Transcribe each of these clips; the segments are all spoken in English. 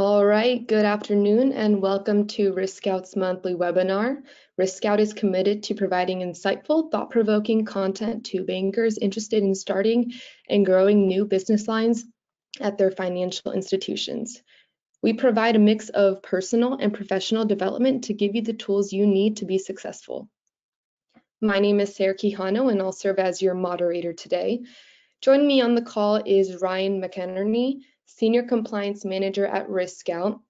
All right, good afternoon and welcome to RiskScout's monthly webinar. RiskScout is committed to providing insightful, thought-provoking content to bankers interested in starting and growing new business lines at their financial institutions. We provide a mix of personal and professional development to give you the tools you need to be successful. My name is Sarah Quijano and I'll serve as your moderator today. Joining me on the call is Ryan McInerney, Senior Compliance Manager at RiskScout,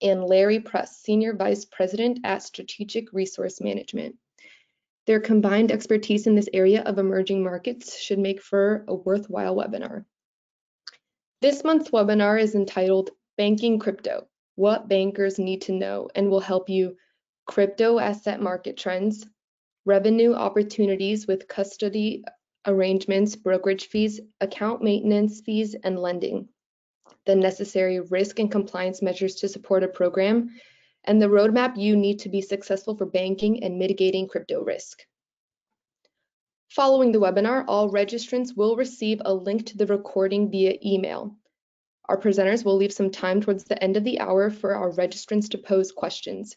and Larry Press, Senior Vice President at Strategic Resource Management. Their combined expertise in this area of emerging markets should make for a worthwhile webinar. This month's webinar is entitled Banking Crypto, What Bankers Need to Know, and will help you crypto asset market trends, revenue opportunities with custody arrangements, brokerage fees, account maintenance fees, and lending, the necessary risk and compliance measures to support a program, and the roadmap you need to be successful for banking and mitigating crypto risk. Following the webinar, all registrants will receive a link to the recording via email. Our presenters will leave some time towards the end of the hour for our registrants to pose questions.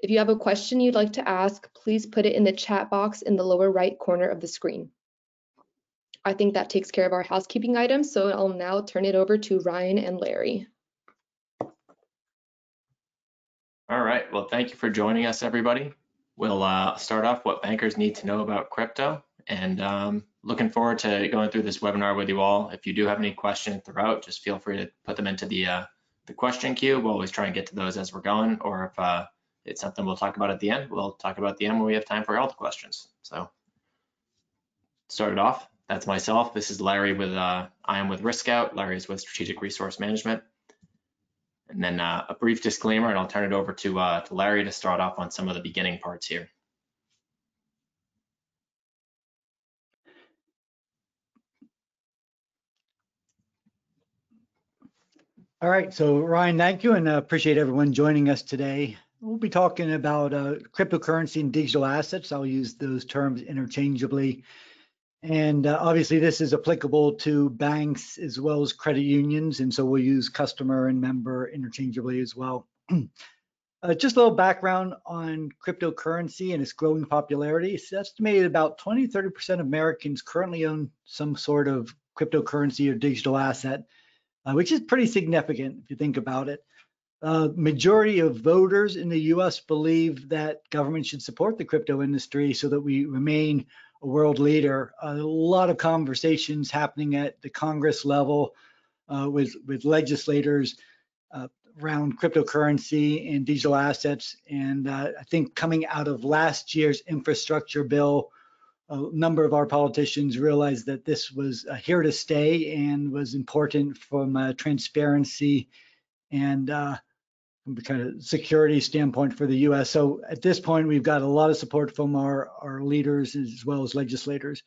If you have a question you'd like to ask, please put it in the chat box in the lower right corner of the screen. I think that takes care of our housekeeping items, so I'll now turn it over to Ryan and Larry. All right, well, thank you for joining us, everybody. We'll uh, start off what bankers need to know about crypto, and um, looking forward to going through this webinar with you all. If you do have any questions throughout, just feel free to put them into the uh, the question queue. We'll always try and get to those as we're going, or if uh, it's something we'll talk about at the end, we'll talk about the end when we have time for all the questions. So, start it off. That's myself. This is Larry with, uh, I am with RiskScout. Larry is with Strategic Resource Management. And then uh, a brief disclaimer, and I'll turn it over to, uh, to Larry to start off on some of the beginning parts here. All right, so Ryan, thank you, and uh, appreciate everyone joining us today. We'll be talking about uh, cryptocurrency and digital assets. I'll use those terms interchangeably. And uh, obviously, this is applicable to banks as well as credit unions. And so we'll use customer and member interchangeably as well. uh, just a little background on cryptocurrency and its growing popularity. It's estimated about 20 30% of Americans currently own some sort of cryptocurrency or digital asset, uh, which is pretty significant if you think about it. Uh, majority of voters in the US believe that government should support the crypto industry so that we remain a world leader. A lot of conversations happening at the Congress level uh, with with legislators uh, around cryptocurrency and digital assets. And uh, I think coming out of last year's infrastructure bill, a number of our politicians realized that this was uh, here to stay and was important from transparency and uh, kind of security standpoint for the U.S. So at this point, we've got a lot of support from our, our leaders as well as legislators.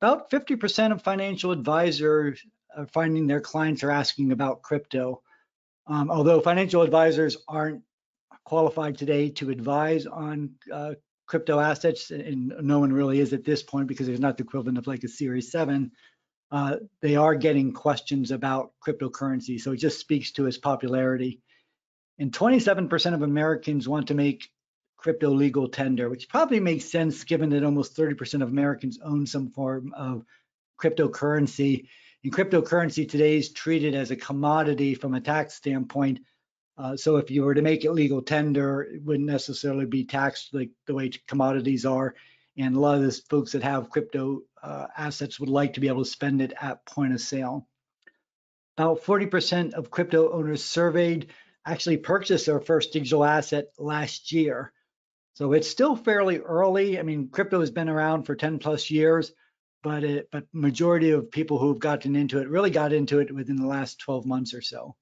About 50% of financial advisors are finding their clients are asking about crypto. Um, although financial advisors aren't qualified today to advise on uh, crypto assets, and no one really is at this point because there's not the equivalent of like a Series 7, uh, they are getting questions about cryptocurrency. So it just speaks to its popularity. And 27% of Americans want to make crypto legal tender, which probably makes sense given that almost 30% of Americans own some form of cryptocurrency. And cryptocurrency today is treated as a commodity from a tax standpoint. Uh, so if you were to make it legal tender, it wouldn't necessarily be taxed like the way commodities are. And a lot of those folks that have crypto uh, assets would like to be able to spend it at point of sale. About 40% of crypto owners surveyed actually purchased their first digital asset last year. So it's still fairly early. I mean, crypto has been around for 10 plus years, but it, but majority of people who've gotten into it really got into it within the last 12 months or so.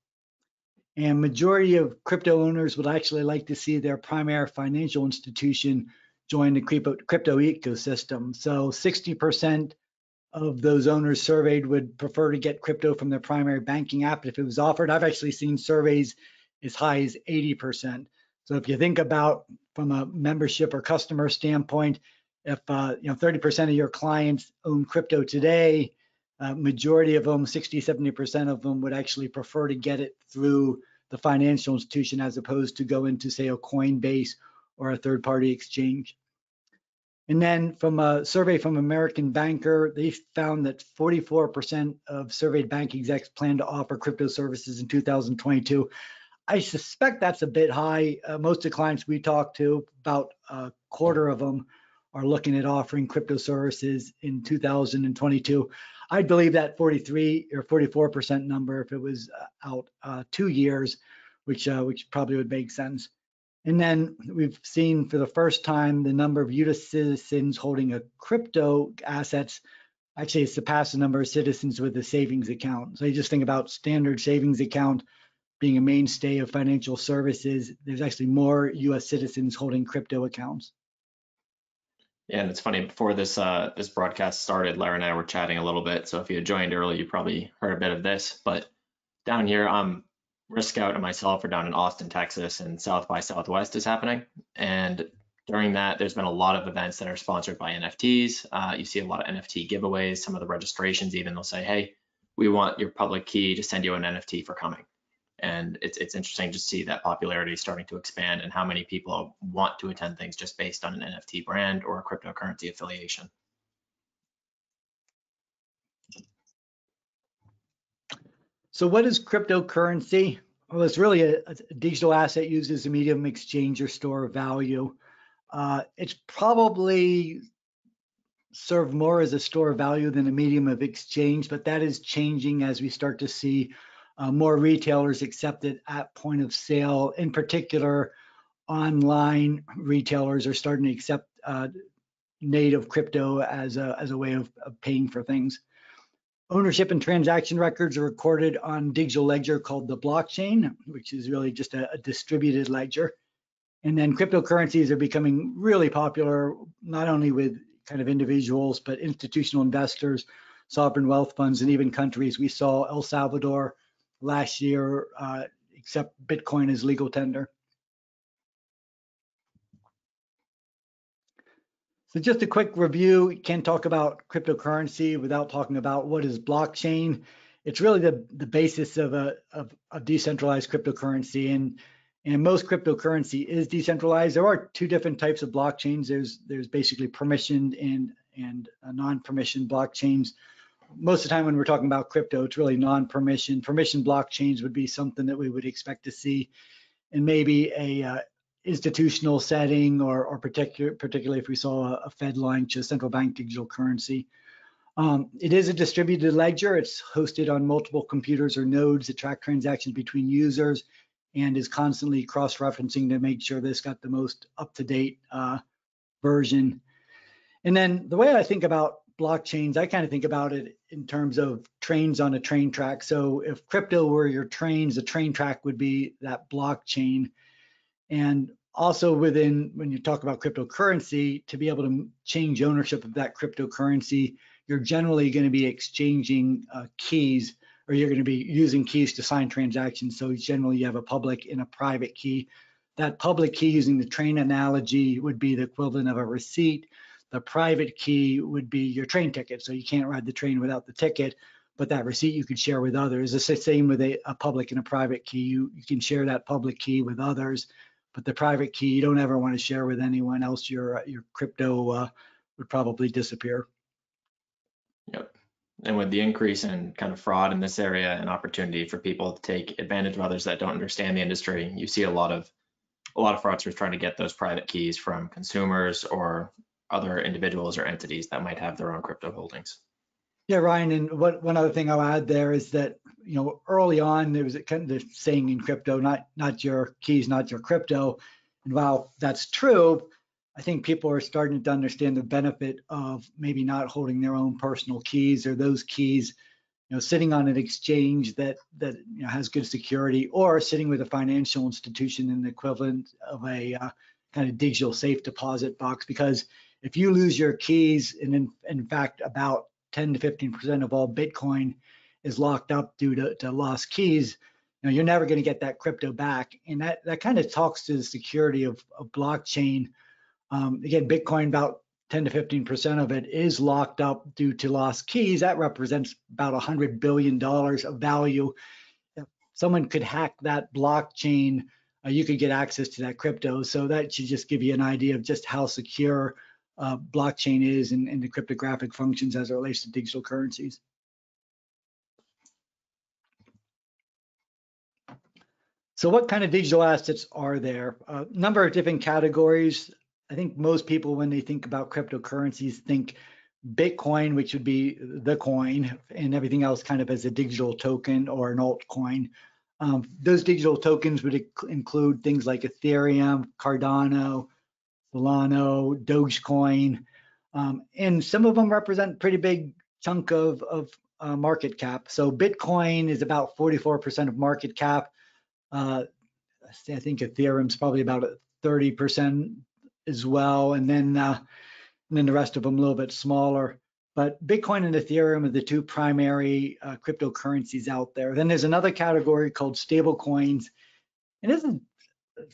And majority of crypto owners would actually like to see their primary financial institution join the crypto, crypto ecosystem. So 60% of those owners surveyed would prefer to get crypto from their primary banking app if it was offered. I've actually seen surveys as high as 80%. So if you think about from a membership or customer standpoint, if uh, you know 30% of your clients own crypto today, uh, majority of them, 60, 70% of them would actually prefer to get it through the financial institution as opposed to go into, say, a Coinbase or a third-party exchange. And then from a survey from American Banker, they found that 44% of surveyed bank execs plan to offer crypto services in 2022. I suspect that's a bit high. Uh, most of the clients we talk to, about a quarter of them, are looking at offering crypto services in 2022. I believe that 43 or 44% number if it was uh, out uh, two years, which uh, which probably would make sense. And then we've seen for the first time the number of U.S. citizens holding a crypto assets actually surpassed the number of citizens with a savings account. So you just think about standard savings account being a mainstay of financial services. There's actually more U.S. citizens holding crypto accounts. Yeah, and it's funny before this uh, this broadcast started, Larry and I were chatting a little bit. So if you had joined early, you probably heard a bit of this. But down here, um, RiskScout and myself are down in Austin, Texas, and South by Southwest is happening. And during that, there's been a lot of events that are sponsored by NFTs. Uh, you see a lot of NFT giveaways. Some of the registrations even they'll say, "Hey, we want your public key to send you an NFT for coming." And it's it's interesting to see that popularity starting to expand and how many people want to attend things just based on an NFT brand or a cryptocurrency affiliation. So what is cryptocurrency? Well, it's really a, a digital asset used as a medium of exchange or store of value. Uh, it's probably served more as a store of value than a medium of exchange, but that is changing as we start to see uh, more retailers accept it at point of sale. In particular, online retailers are starting to accept uh, native crypto as a, as a way of, of paying for things. Ownership and transaction records are recorded on digital ledger called the blockchain, which is really just a, a distributed ledger. And then cryptocurrencies are becoming really popular, not only with kind of individuals, but institutional investors, sovereign wealth funds, and even countries. We saw El Salvador last year, uh, except Bitcoin as legal tender. So just a quick review, you can't talk about cryptocurrency without talking about what is blockchain. It's really the, the basis of a of, of decentralized cryptocurrency and and most cryptocurrency is decentralized. There are two different types of blockchains. There's there's basically permissioned and and non-permissioned blockchains most of the time when we're talking about crypto, it's really non-permission. Permission blockchains would be something that we would expect to see in maybe a uh, institutional setting or, or particular, particularly if we saw a, a Fed launch a central bank digital currency. Um, it is a distributed ledger. It's hosted on multiple computers or nodes that track transactions between users and is constantly cross-referencing to make sure this got the most up-to-date uh, version. And then the way I think about blockchains, I kind of think about it in terms of trains on a train track. So if crypto were your trains, the train track would be that blockchain. And also within, when you talk about cryptocurrency, to be able to change ownership of that cryptocurrency, you're generally going to be exchanging uh, keys or you're going to be using keys to sign transactions. So generally you have a public and a private key. That public key using the train analogy would be the equivalent of a receipt the private key would be your train ticket. So you can't ride the train without the ticket, but that receipt you could share with others. It's the same with a, a public and a private key. You, you can share that public key with others, but the private key you don't ever want to share with anyone else. Your your crypto uh, would probably disappear. Yep. And with the increase in kind of fraud in this area and opportunity for people to take advantage of others that don't understand the industry, you see a lot of a lot of fraudsters trying to get those private keys from consumers or other individuals or entities that might have their own crypto holdings. Yeah, Ryan, and what one other thing I'll add there is that you know early on there was a kind of saying in crypto, not not your keys, not your crypto. And while that's true, I think people are starting to understand the benefit of maybe not holding their own personal keys or those keys, you know, sitting on an exchange that that you know, has good security, or sitting with a financial institution in the equivalent of a uh, kind of digital safe deposit box. Because if you lose your keys, and in, in fact, about 10 to 15% of all Bitcoin is locked up due to, to lost keys, you know, you're never going to get that crypto back. And that, that kind of talks to the security of, of blockchain. Um, again, Bitcoin, about 10 to 15% of it is locked up due to lost keys. That represents about $100 billion of value. If someone could hack that blockchain, uh, you could get access to that crypto. So that should just give you an idea of just how secure uh, blockchain is and, and the cryptographic functions as it relates to digital currencies. So what kind of digital assets are there? A number of different categories. I think most people, when they think about cryptocurrencies, think Bitcoin, which would be the coin, and everything else kind of as a digital token or an altcoin. Um, those digital tokens would inc- include things like Ethereum, Cardano, Solana, Dogecoin, um, and some of them represent pretty big chunk of, of uh, market cap. So Bitcoin is about 44% of market cap. Uh, I think Ethereum's probably about 30% as well, and then uh, and then the rest of them a little bit smaller. But Bitcoin and Ethereum are the two primary uh, cryptocurrencies out there. Then there's another category called stable coins, and this is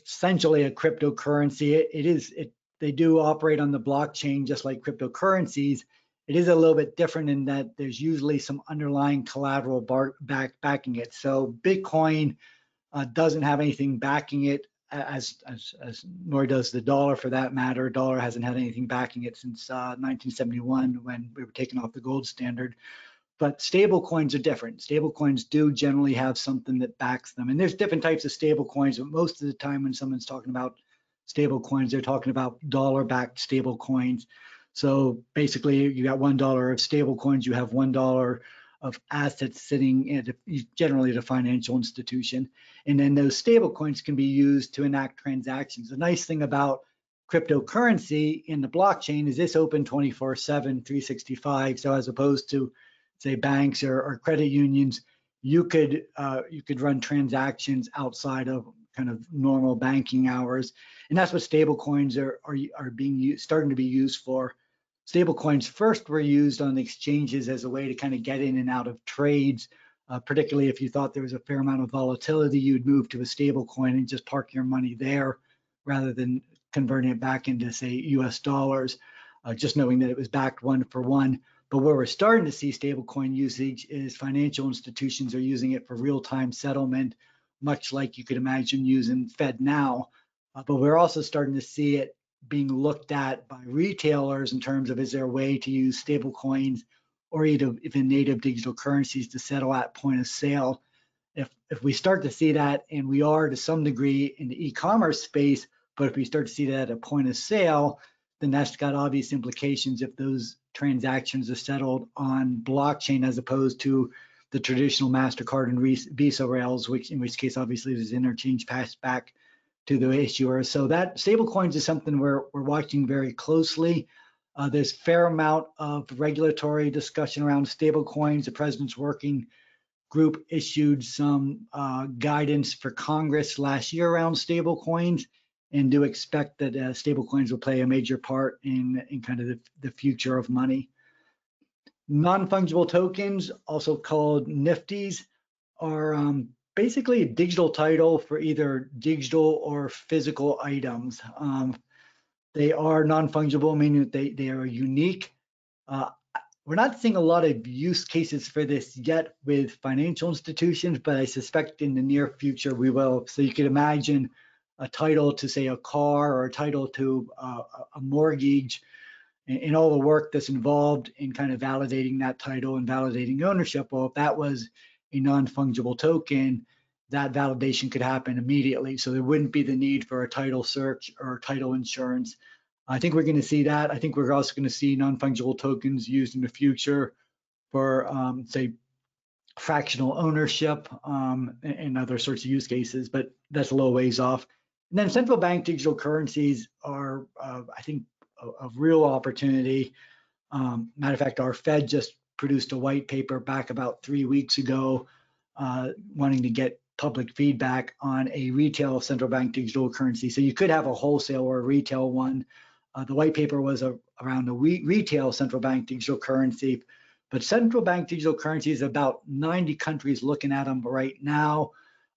essentially a cryptocurrency. It, it is it they do operate on the blockchain just like cryptocurrencies. It is a little bit different in that there's usually some underlying collateral bar, back backing it. So Bitcoin uh, doesn't have anything backing it as, as, as nor does the dollar for that matter. Dollar hasn't had anything backing it since uh, 1971 when we were taken off the gold standard. But stable coins are different. Stable coins do generally have something that backs them. And there's different types of stable coins, but most of the time when someone's talking about stable coins, they're talking about dollar backed stable coins. So basically you got one dollar of stable coins, you have one dollar of assets sitting at a, generally at a financial institution. And then those stable coins can be used to enact transactions. The nice thing about cryptocurrency in the blockchain is this open 24 7, 365. So as opposed to say banks or, or credit unions, you could uh, you could run transactions outside of kind of normal banking hours, and that's what stable coins are are, are being used, starting to be used for. Stablecoins first were used on the exchanges as a way to kind of get in and out of trades, uh, particularly if you thought there was a fair amount of volatility, you'd move to a stablecoin and just park your money there rather than converting it back into, say, US dollars, uh, just knowing that it was backed one for one. But where we're starting to see stablecoin usage is financial institutions are using it for real-time settlement, much like you could imagine using FedNow. Uh, but we're also starting to see it being looked at by retailers in terms of is there a way to use stable coins or even native digital currencies to settle at point of sale. If, if we start to see that, and we are to some degree in the e-commerce space, but if we start to see that at a point of sale, then that's got obvious implications if those transactions are settled on blockchain as opposed to the traditional MasterCard and Visa rails, which in which case obviously there's interchange passed back to the issuer. So that stablecoins is something we're, we're watching very closely. Uh, there's fair amount of regulatory discussion around stablecoins. The president's working group issued some uh, guidance for Congress last year around stablecoins and do expect that uh, stablecoins will play a major part in, in kind of the, the future of money. Non-fungible tokens, also called NFTs, are um, basically a digital title for either digital or physical items. Um, they are non-fungible, meaning they, they are unique. Uh, we're not seeing a lot of use cases for this yet with financial institutions, but I suspect in the near future we will. So you could imagine a title to say a car or a title to uh, a mortgage and, and, all the work that's involved in kind of validating that title and validating ownership. Well, if that was a non-fungible token, that validation could happen immediately. So there wouldn't be the need for a title search or title insurance. I think we're going to see that. I think we're also going to see non-fungible tokens used in the future for, um, say, fractional ownership um, and other sorts of use cases, but that's a little ways off. And then central bank digital currencies are, uh, I think, a, a real opportunity. Um, matter of fact, our Fed just produced a white paper back about three weeks ago, uh, wanting to get public feedback on a retail central bank digital currency. So you could have a wholesale or a retail one. Uh, the white paper was a, around a re retail central bank digital currency, but central bank digital currencies, about 90 countries looking at them right now.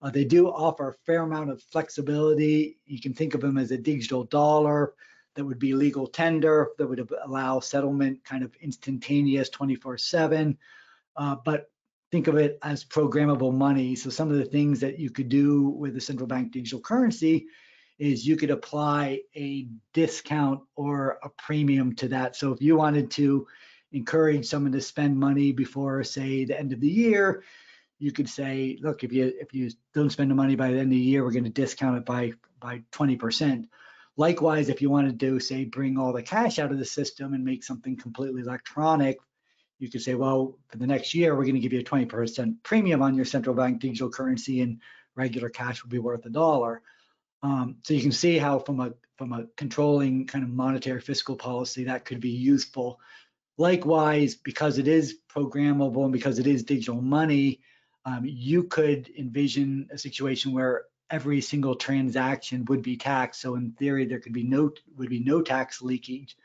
Uh, they do offer a fair amount of flexibility. You can think of them as a digital dollar that would be legal tender, that would allow settlement kind of instantaneous 24 7. Uh, but think of it as programmable money. So some of the things that you could do with a central bank digital currency is you could apply a discount or a premium to that. So if you wanted to encourage someone to spend money before, say, the end of the year, you could say, look, if you if you don't spend the money by the end of the year, we're going to discount it by by 20%. Likewise, if you wanted to do, say bring all the cash out of the system and make something completely electronic, you could say, well, for the next year, we're going to give you a 20% premium on your central bank digital currency and regular cash will be worth a dollar. Um, so you can see how from a from a controlling kind of monetary fiscal policy that could be useful. Likewise, because it is programmable and because it is digital money, um, you could envision a situation where every single transaction would be taxed. So in theory, there could be no would be no tax leakage,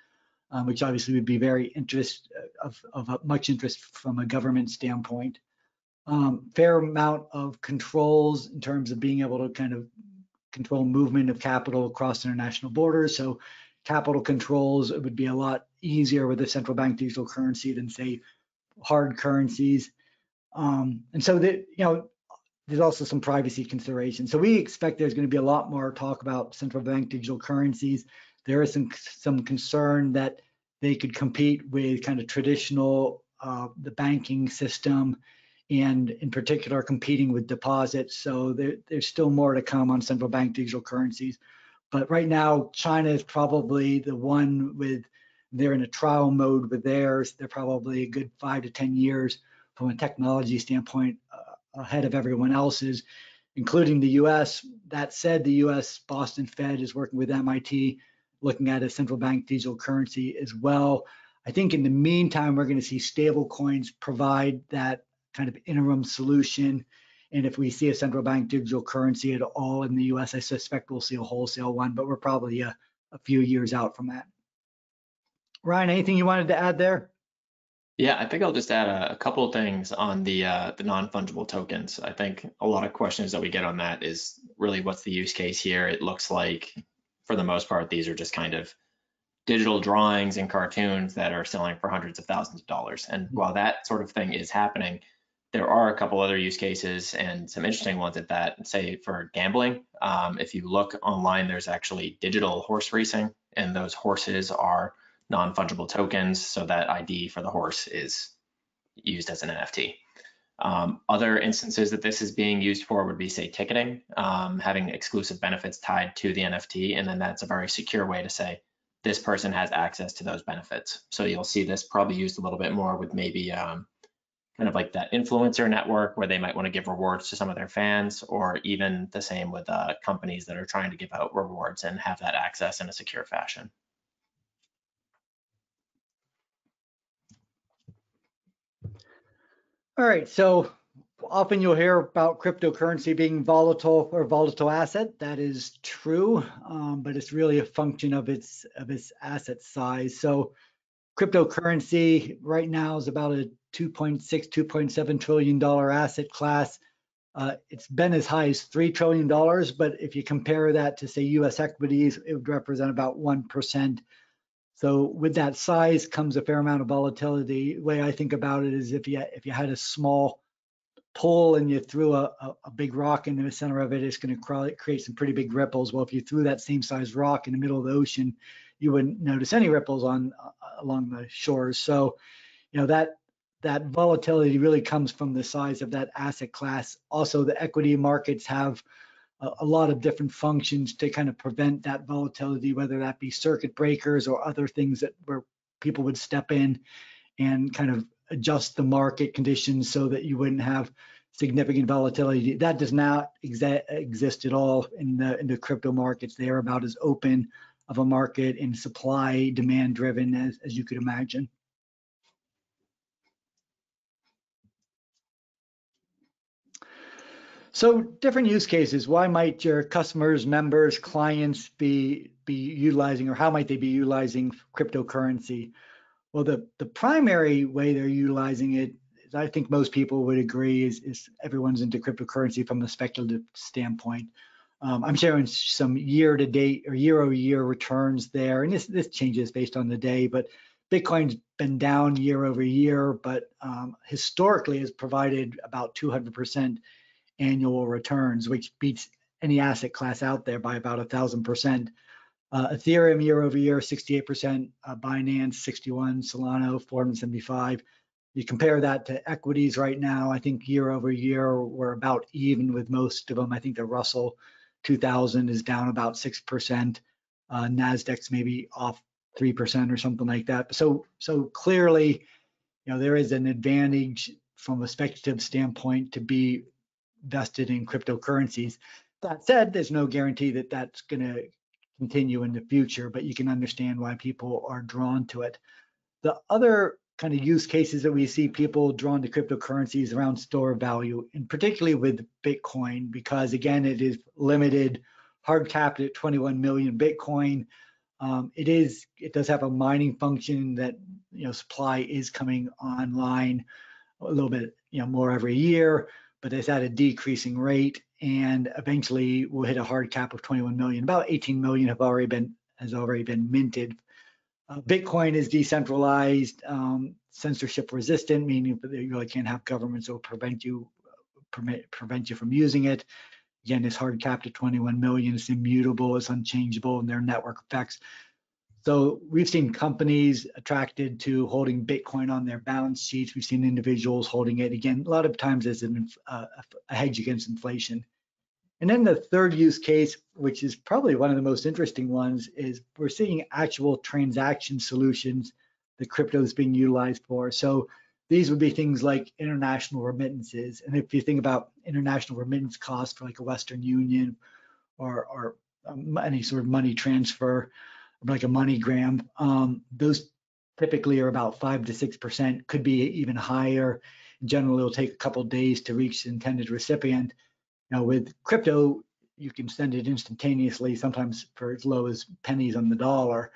um, which obviously would be very interest uh, of, of much interest from a government standpoint. Um, fair amount of controls in terms of being able to kind of control movement of capital across international borders. So capital controls would be a lot easier with a central bank digital currency than say hard currencies. Um, and so that, you know, there's also some privacy considerations. So we expect there's going to be a lot more talk about central bank digital currencies. There is some some concern that they could compete with kind of traditional uh, the banking system, and in particular competing with deposits. So there, there's still more to come on central bank digital currencies. But right now, China is probably the one with they're in a trial mode with theirs. They're probably a good five to ten years from a technology standpoint uh, ahead of everyone else's, including the US. That said, the US Boston Fed is working with MIT looking at a central bank digital currency as well. I think in the meantime, we're going to see stable coins provide that kind of interim solution. And if we see a central bank digital currency at all in the US, I suspect we'll see a wholesale one, but we're probably a, a few years out from that. Ryan, anything you wanted to add there? Yeah, I think I'll just add a, a couple of things on the uh, the non-fungible tokens. I think a lot of questions that we get on that is really what's the use case here? It looks like for the most part, these are just kind of digital drawings and cartoons that are selling for hundreds of thousands of dollars. And mm-hmm. while that sort of thing is happening, there are a couple other use cases and some interesting ones at that. Say for gambling, um, if you look online, there's actually digital horse racing, and those horses are non-fungible tokens, so that ID for the horse is used as an NFT. Um, other instances that this is being used for would be, say, ticketing, um, having exclusive benefits tied to the NFT, and then that's a very secure way to say this person has access to those benefits. So you'll see this probably used a little bit more with maybe um, kind of like that influencer network where they might want to give rewards to some of their fans, or even the same with uh, companies that are trying to give out rewards and have that access in a secure fashion. All right, so often you'll hear about cryptocurrency being volatile or volatile asset. That is true, um, but it's really a function of its of its asset size. So cryptocurrency right now is about a 2.6, 2.7 trillion dollar asset class. Uh, it's been as high as three trillion dollars, but if you compare that to say U.S. equities, it would represent about one percent so with that size comes a fair amount of volatility. The way I think about it is if you if you had a small pool and you threw a, a, a big rock into the center of it, it's going to create some pretty big ripples. Well, if you threw that same size rock in the middle of the ocean, you wouldn't notice any ripples on uh, along the shores. So, you know that that volatility really comes from the size of that asset class. Also, the equity markets have a, a lot of different functions to kind of prevent that volatility, whether that be circuit breakers or other things that where people would step in and kind of adjust the market conditions so that you wouldn't have significant volatility. That does not exa- exist at all in the in the crypto markets. They are about as open of a market and supply demand driven as, as you could imagine. So different use cases. Why might your customers, members, clients be be utilizing, or how might they be utilizing cryptocurrency? Well, the the primary way they're utilizing it, is I think most people would agree, is is everyone's into cryptocurrency from a speculative standpoint. Um, I'm sharing some year to date or year over year returns there, and this this changes based on the day, but Bitcoin's been down year over year, but um, historically has provided about 200% annual returns, which beats any asset class out there by about a thousand percent. Uh, Ethereum year over year, 68%, uh, Binance 61, Solana 475. You compare that to equities right now, I think year over year, we're about even with most of them. I think the Russell 2000 is down about 6%. Uh, NASDAQ's maybe off 3% or something like that. So, so clearly, you know, there is an advantage from a speculative standpoint to be vested in cryptocurrencies. That said, there's no guarantee that that's going to continue in the future, but you can understand why people are drawn to it. The other kind of use cases that we see people drawn to cryptocurrencies around store value, and particularly with Bitcoin, because again, it is limited, hard capped at 21 million Bitcoin. Um, it is, it does have a mining function that, you know, supply is coming online a little bit, you know, more every year, but it's at a decreasing rate and eventually we'll hit a hard cap of 21 million. About 18 million have already been has already been minted. Uh, Bitcoin is decentralized, um, censorship resistant, meaning that you really can't have governments that will prevent you permit, prevent you from using it. Again, it's hard capped at 21 million. It's immutable. It's unchangeable, and their network effects so we've seen companies attracted to holding Bitcoin on their balance sheets. We've seen individuals holding it again, a lot of times as an, uh, a hedge against inflation. And then the third use case, which is probably one of the most interesting ones, is we're seeing actual transaction solutions that crypto is being utilized for. So these would be things like international remittances. And if you think about international remittance costs for like a Western Union or, or um, any sort of money transfer, like a MoneyGram, um, those typically are about five to six percent, could be even higher. Generally, it'll take a couple days to reach the intended recipient. Now, with crypto, you can send it instantaneously, sometimes for as low as pennies on the dollar.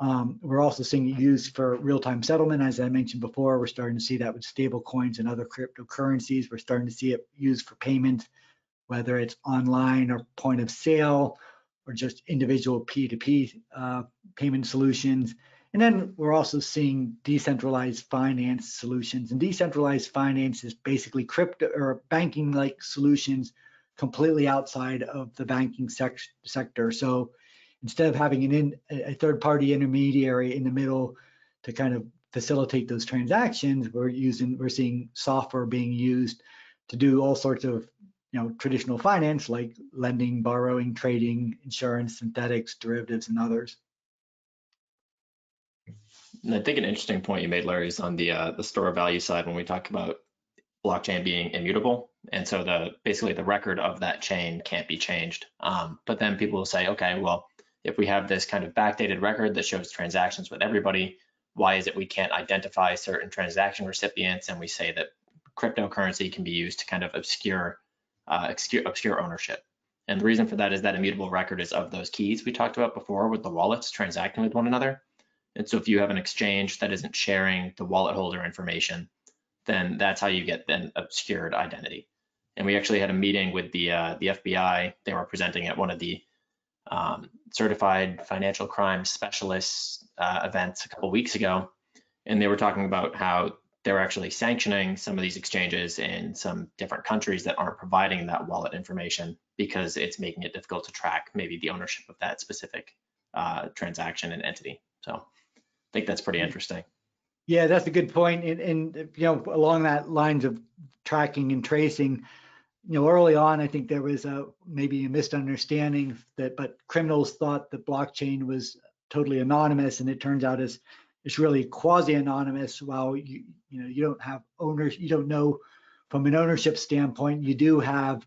Um, we're also seeing it used for real-time settlement. As I mentioned before, we're starting to see that with stable coins and other cryptocurrencies. We're starting to see it used for payment, whether it's online or point of sale or just individual P2P uh, payment solutions. And then we're also seeing decentralized finance solutions. And decentralized finance is basically crypto or banking like solutions completely outside of the banking sec sector. So instead of having an in, a third party intermediary in the middle to kind of facilitate those transactions, we're using we're seeing software being used to do all sorts of you know traditional finance like lending, borrowing, trading, insurance, synthetics, derivatives, and others. And I think an interesting point you made, Larry, is on the uh, the store of value side when we talk about blockchain being immutable, and so the basically the record of that chain can't be changed. Um, but then people will say, okay, well, if we have this kind of backdated record that shows transactions with everybody, why is it we can't identify certain transaction recipients? And we say that cryptocurrency can be used to kind of obscure uh, obscure, obscure ownership. And the reason for that is that immutable record is of those keys we talked about before with the wallets transacting with one another. And so if you have an exchange that isn't sharing the wallet holder information, then that's how you get an obscured identity. And we actually had a meeting with the uh, the FBI. They were presenting at one of the um, certified financial crime specialists uh, events a couple weeks ago, and they were talking about how they're actually sanctioning some of these exchanges in some different countries that aren't providing that wallet information because it's making it difficult to track maybe the ownership of that specific uh, transaction and entity. So I think that's pretty interesting. Yeah, that's a good point. And, and you know, along that lines of tracking and tracing, you know, early on, I think there was a maybe a misunderstanding that, but criminals thought that blockchain was totally anonymous, and it turns out as it's really quasi-anonymous. While you you know you don't have owners, you don't know from an ownership standpoint. You do have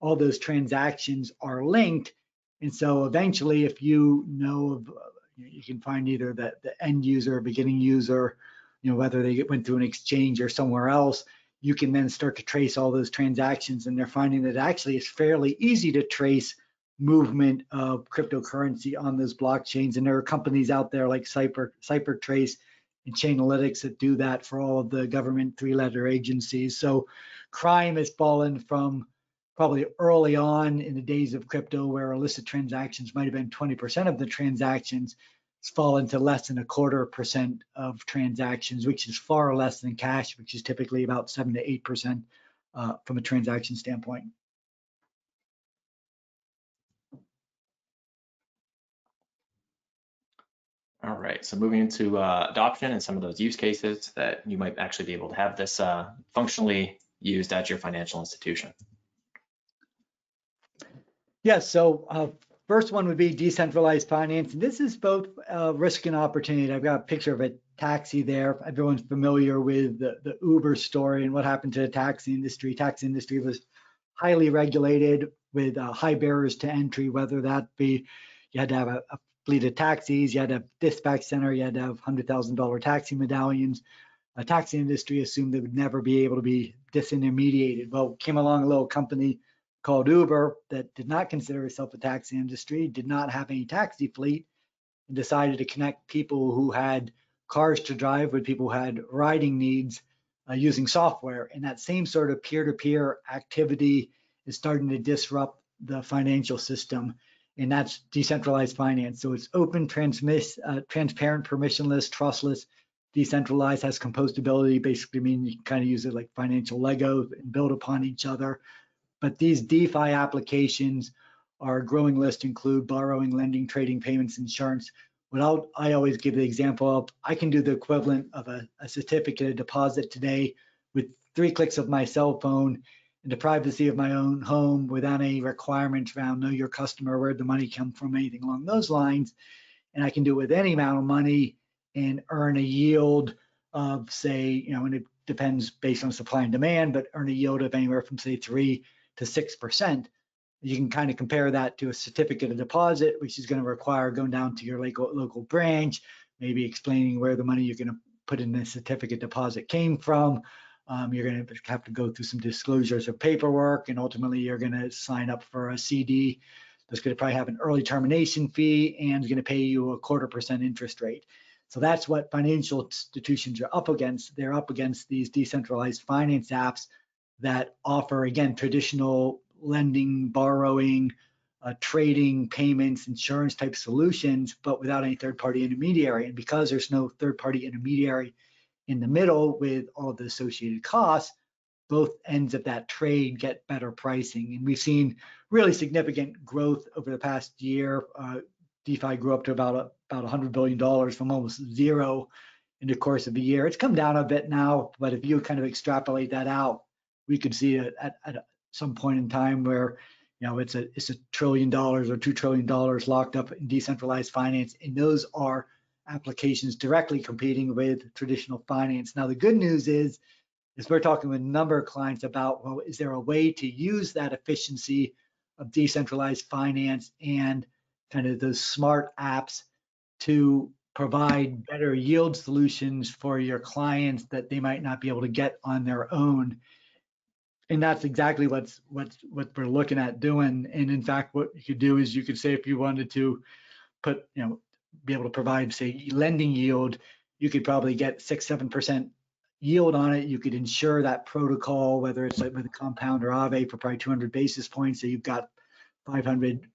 all those transactions are linked, and so eventually, if you know of, you can find either the the end user, beginning user, you know whether they went through an exchange or somewhere else. You can then start to trace all those transactions, and they're finding that actually it's fairly easy to trace movement of cryptocurrency on those blockchains. And there are companies out there like Cypher, CipherTrace and Chainalytics that do that for all of the government three-letter agencies. So crime has fallen from probably early on in the days of crypto where illicit transactions might have been 20% of the transactions. it's fallen to less than a quarter percent of transactions, which is far less than cash, which is typically about seven to eight percent uh, from a transaction standpoint. All right, so moving into uh, adoption and some of those use cases that you might actually be able to have this uh, functionally used at your financial institution. Yes, so uh, first one would be decentralized finance. This is both risk and opportunity. I've got a picture of a taxi there. Everyone's familiar with the, the Uber story and what happened to the taxi industry. Taxi industry was highly regulated with uh, high barriers to entry, whether that be you had to have a, a fleet of taxis, you had a dispatch center, you had to have $100,000 taxi medallions. A taxi industry assumed they would never be able to be disintermediated. Well, came along a little company called Uber that did not consider itself a taxi industry, did not have any taxi fleet, and decided to connect people who had cars to drive with people who had riding needs uh, using software. And that same sort of peer-to-peer activity is starting to disrupt the financial system and that's decentralized finance. So it's open, transmiss, uh, transparent, permissionless, trustless, decentralized, has composability, basically mean you can kind of use it like financial Lego and build upon each other. But these DeFi applications a growing list include borrowing, lending, trading, payments, insurance. What I'll, I always give the example of, I can do the equivalent of a, a certificate of deposit today with three clicks of my cell phone the privacy of my own home without any requirements around know your customer, where the money come from, anything along those lines. And I can do it with any amount of money and earn a yield of say, you know, and it depends based on supply and demand, but earn a yield of anywhere from say three to six percent. You can kind of compare that to a certificate of deposit, which is going to require going down to your local local branch, maybe explaining where the money you're going to put in the certificate deposit came from, um, you're going to have to go through some disclosures of paperwork, and ultimately you're going to sign up for a CD that's going to probably have an early termination fee and is going to pay you a quarter percent interest rate. So that's what financial institutions are up against. They're up against these decentralized finance apps that offer, again, traditional lending, borrowing, uh, trading, payments, insurance type solutions, but without any third party intermediary. And because there's no third party intermediary in the middle with all the associated costs, both ends of that trade get better pricing. And we've seen really significant growth over the past year. Uh, DeFi grew up to about about $100 billion from almost zero in the course of a year. It's come down a bit now, but if you kind of extrapolate that out, we could see it at, at some point in time where you know it's a it's a trillion dollars or two trillion dollars locked up in decentralized finance, and those are applications directly competing with traditional finance. Now, the good news is, is we're talking with a number of clients about, well, is there a way to use that efficiency of decentralized finance and kind of those smart apps to provide better yield solutions for your clients that they might not be able to get on their own. And that's exactly what's what's what we're looking at doing. And in fact, what you could do is you could say if you wanted to put, you know, be able to provide, say, lending yield, you could probably get six, seven percent yield on it. You could insure that protocol, whether it's like with a compound or Aave for probably 200 basis points, so you've got 500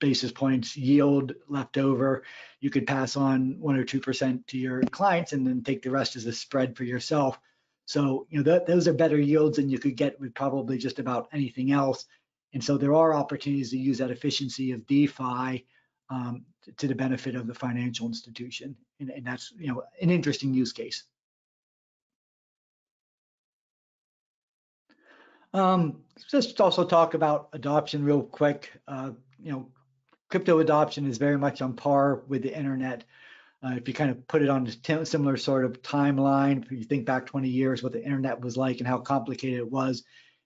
basis points yield left over. You could pass on one or two percent to your clients and then take the rest as a spread for yourself. So you know th those are better yields than you could get with probably just about anything else. And so there are opportunities to use that efficiency of DeFi um, to the benefit of the financial institution. And, and, that's you know an interesting use case. Um, just also talk about adoption real quick. Uh, you know, crypto adoption is very much on par with the internet. Uh, if you kind of put it on a similar sort of timeline, if you think back 20 years, what the internet was like and how complicated it was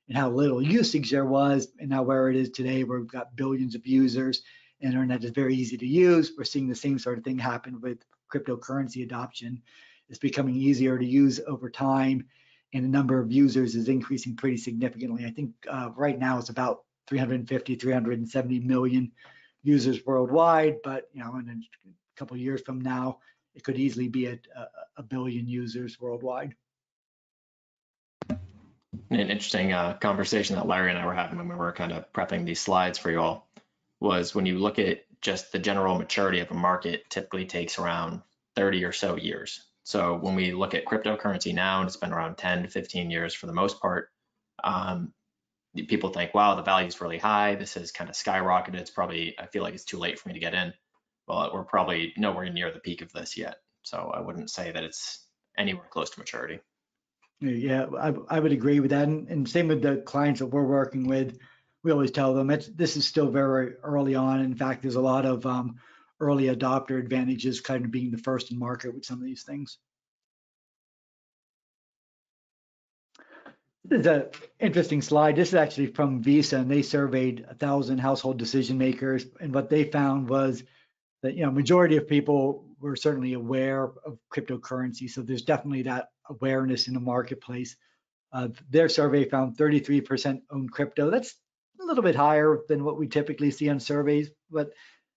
and how little usage there was, and now where it is today, where we've got billions of users internet is very easy to use. We're seeing the same sort of thing happen with cryptocurrency adoption. It's becoming easier to use over time, and the number of users is increasing pretty significantly. I think uh, right now it's about 350, 370 million users worldwide, but you know, in a couple years from now, it could easily be a, a billion users worldwide. An interesting uh, conversation that Larry and I were having when we were kind of prepping these slides for you all was when you look at just the general maturity of a market typically takes around 30 or so years. So when we look at cryptocurrency now, and it's been around 10 to 15 years for the most part, um, people think, wow, the value is really high. This has kind of skyrocketed. It's probably, I feel like it's too late for me to get in. Well, we're probably nowhere near the peak of this yet. So I wouldn't say that it's anywhere close to maturity. Yeah, I, I would agree with that. And, and same with the clients that we're working with. We always tell them it's, this is still very early on. In fact, there's a lot of um, early adopter advantages kind of being the first in market with some of these things. This is an interesting slide. This is actually from Visa, and they surveyed a thousand household decision makers, and what they found was that you know majority of people were certainly aware of cryptocurrency. So there's definitely that awareness in the marketplace. Uh, their survey found 33% own crypto. That's a little bit higher than what we typically see on surveys, but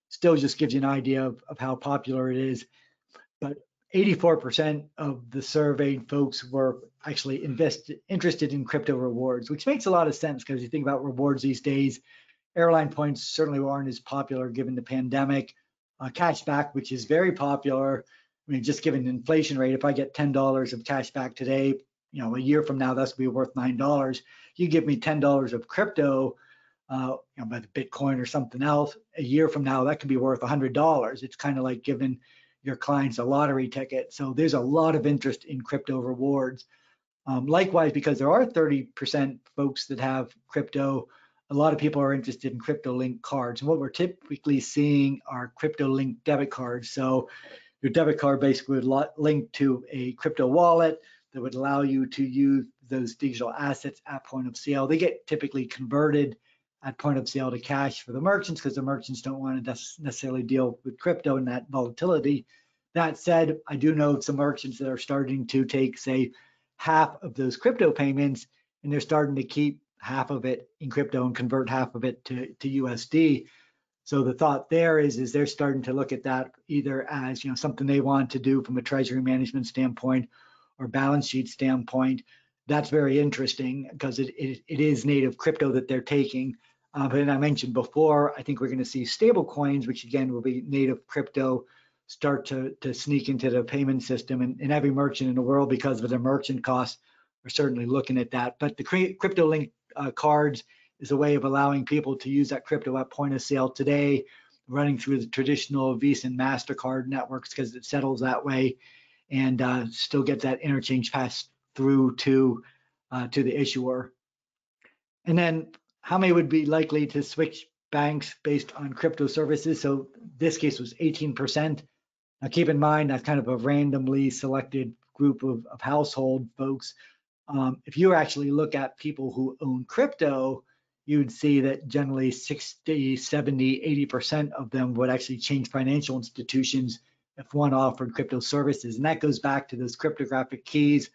still just gives you an idea of, of how popular it is. But 84% of the surveyed folks were actually invest, interested in crypto rewards, which makes a lot of sense because you think about rewards these days. Airline points certainly aren't as popular given the pandemic. Uh, cash back, which is very popular. I mean, just given inflation rate, if I get $10 of cashback today, you know, a year from now, that's gonna be worth $9. You give me $10 of crypto, uh, you know, by the Bitcoin or something else, a year from now, that could be worth $100. It's kind of like giving your clients a lottery ticket. So there's a lot of interest in crypto rewards. Um, likewise, because there are 30% folks that have crypto, a lot of people are interested in crypto link cards. And what we're typically seeing are crypto link debit cards. So your debit card basically would link to a crypto wallet that would allow you to use those digital assets at point of sale. They get typically converted at point of sale to cash for the merchants because the merchants don't want to necessarily deal with crypto and that volatility. That said, I do know some merchants that are starting to take, say, half of those crypto payments and they're starting to keep half of it in crypto and convert half of it to, to USD. So the thought there is, is they're starting to look at that either as you know something they want to do from a treasury management standpoint or balance sheet standpoint. That's very interesting because it, it, it is native crypto that they're taking. Uh, but I mentioned before, I think we're going to see stable coins, which again will be native crypto, start to, to sneak into the payment system. And, and every merchant in the world, because of their merchant costs, are certainly looking at that. But the crypto link uh, cards is a way of allowing people to use that crypto at point of sale today, running through the traditional Visa and MasterCard networks because it settles that way and uh, still get that interchange passed through to uh, to the issuer. And then how many would be likely to switch banks based on crypto services? So this case was 18%. Now keep in mind that's kind of a randomly selected group of, of household folks. Um, if you actually look at people who own crypto, you would see that generally 60, 70, 80% of them would actually change financial institutions if one offered crypto services. And that goes back to those cryptographic keys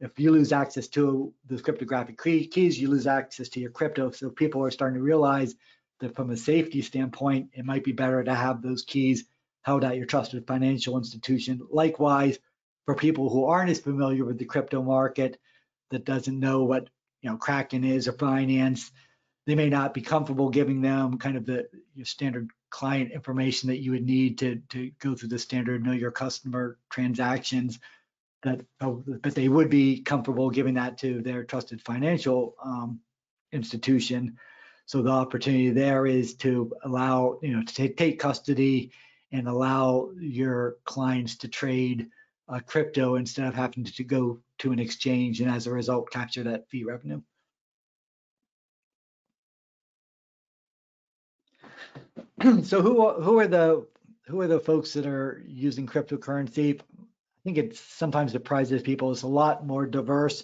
if you lose access to the cryptographic keys, you lose access to your crypto. So people are starting to realize that from a safety standpoint, it might be better to have those keys held at your trusted financial institution. Likewise, for people who aren't as familiar with the crypto market, that doesn't know what you know Kraken is or Binance, they may not be comfortable giving them kind of the standard client information that you would need to to go through the standard know your customer transactions that, oh, but they would be comfortable giving that to their trusted financial um, institution. So the opportunity there is to allow, you know, to take, custody and allow your clients to trade uh, crypto instead of having to, to go to an exchange and as a result capture that fee revenue. so who who are the who are the folks that are using cryptocurrency? Think it sometimes surprises people. It's a lot more diverse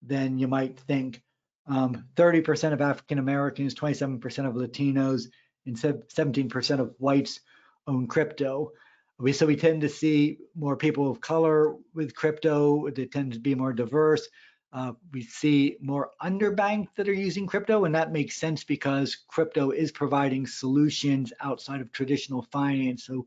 than you might think. Um, 30% of African Americans, 27% of Latinos, and 17% of whites own crypto. We, so we tend to see more people of color with crypto. They tend to be more diverse. Uh, we see more underbanked that are using crypto, and that makes sense because crypto is providing solutions outside of traditional finance. So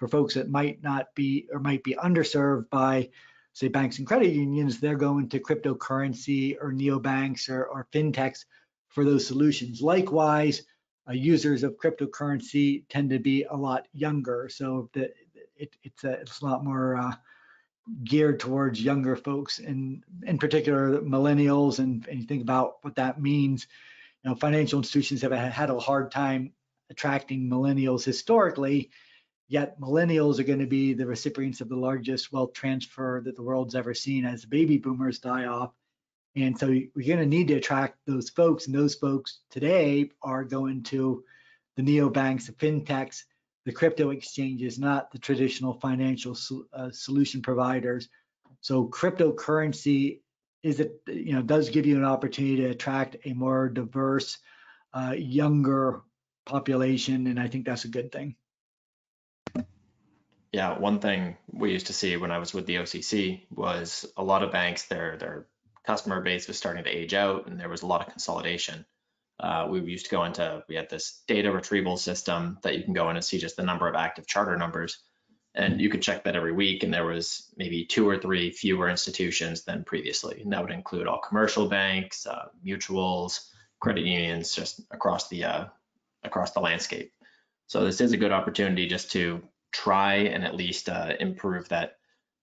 for folks that might not be or might be underserved by say banks and credit unions, they're going to cryptocurrency or neobanks or, or fintechs for those solutions. Likewise, uh, users of cryptocurrency tend to be a lot younger. So the, it, it's, a, it's a lot more uh, geared towards younger folks, and in particular millennials. And, and you think about what that means. You know, financial institutions have had a hard time attracting millennials historically, yet millennials are going to be the recipients of the largest wealth transfer that the world's ever seen as baby boomers die off. And so we're going to need to attract those folks, and those folks today are going to the neobanks, the fintechs, the crypto exchanges, not the traditional financial uh, solution providers. So cryptocurrency is it you know does give you an opportunity to attract a more diverse, uh, younger population, and I think that's a good thing. Yeah, one thing we used to see when I was with the OCC was a lot of banks their their customer base was starting to age out, and there was a lot of consolidation. Uh, we used to go into we had this data retrieval system that you can go in and see just the number of active charter numbers, and you could check that every week, and there was maybe two or three fewer institutions than previously, and that would include all commercial banks, uh, mutuals, credit unions, just across the uh, across the landscape. So this is a good opportunity just to try and at least uh, improve that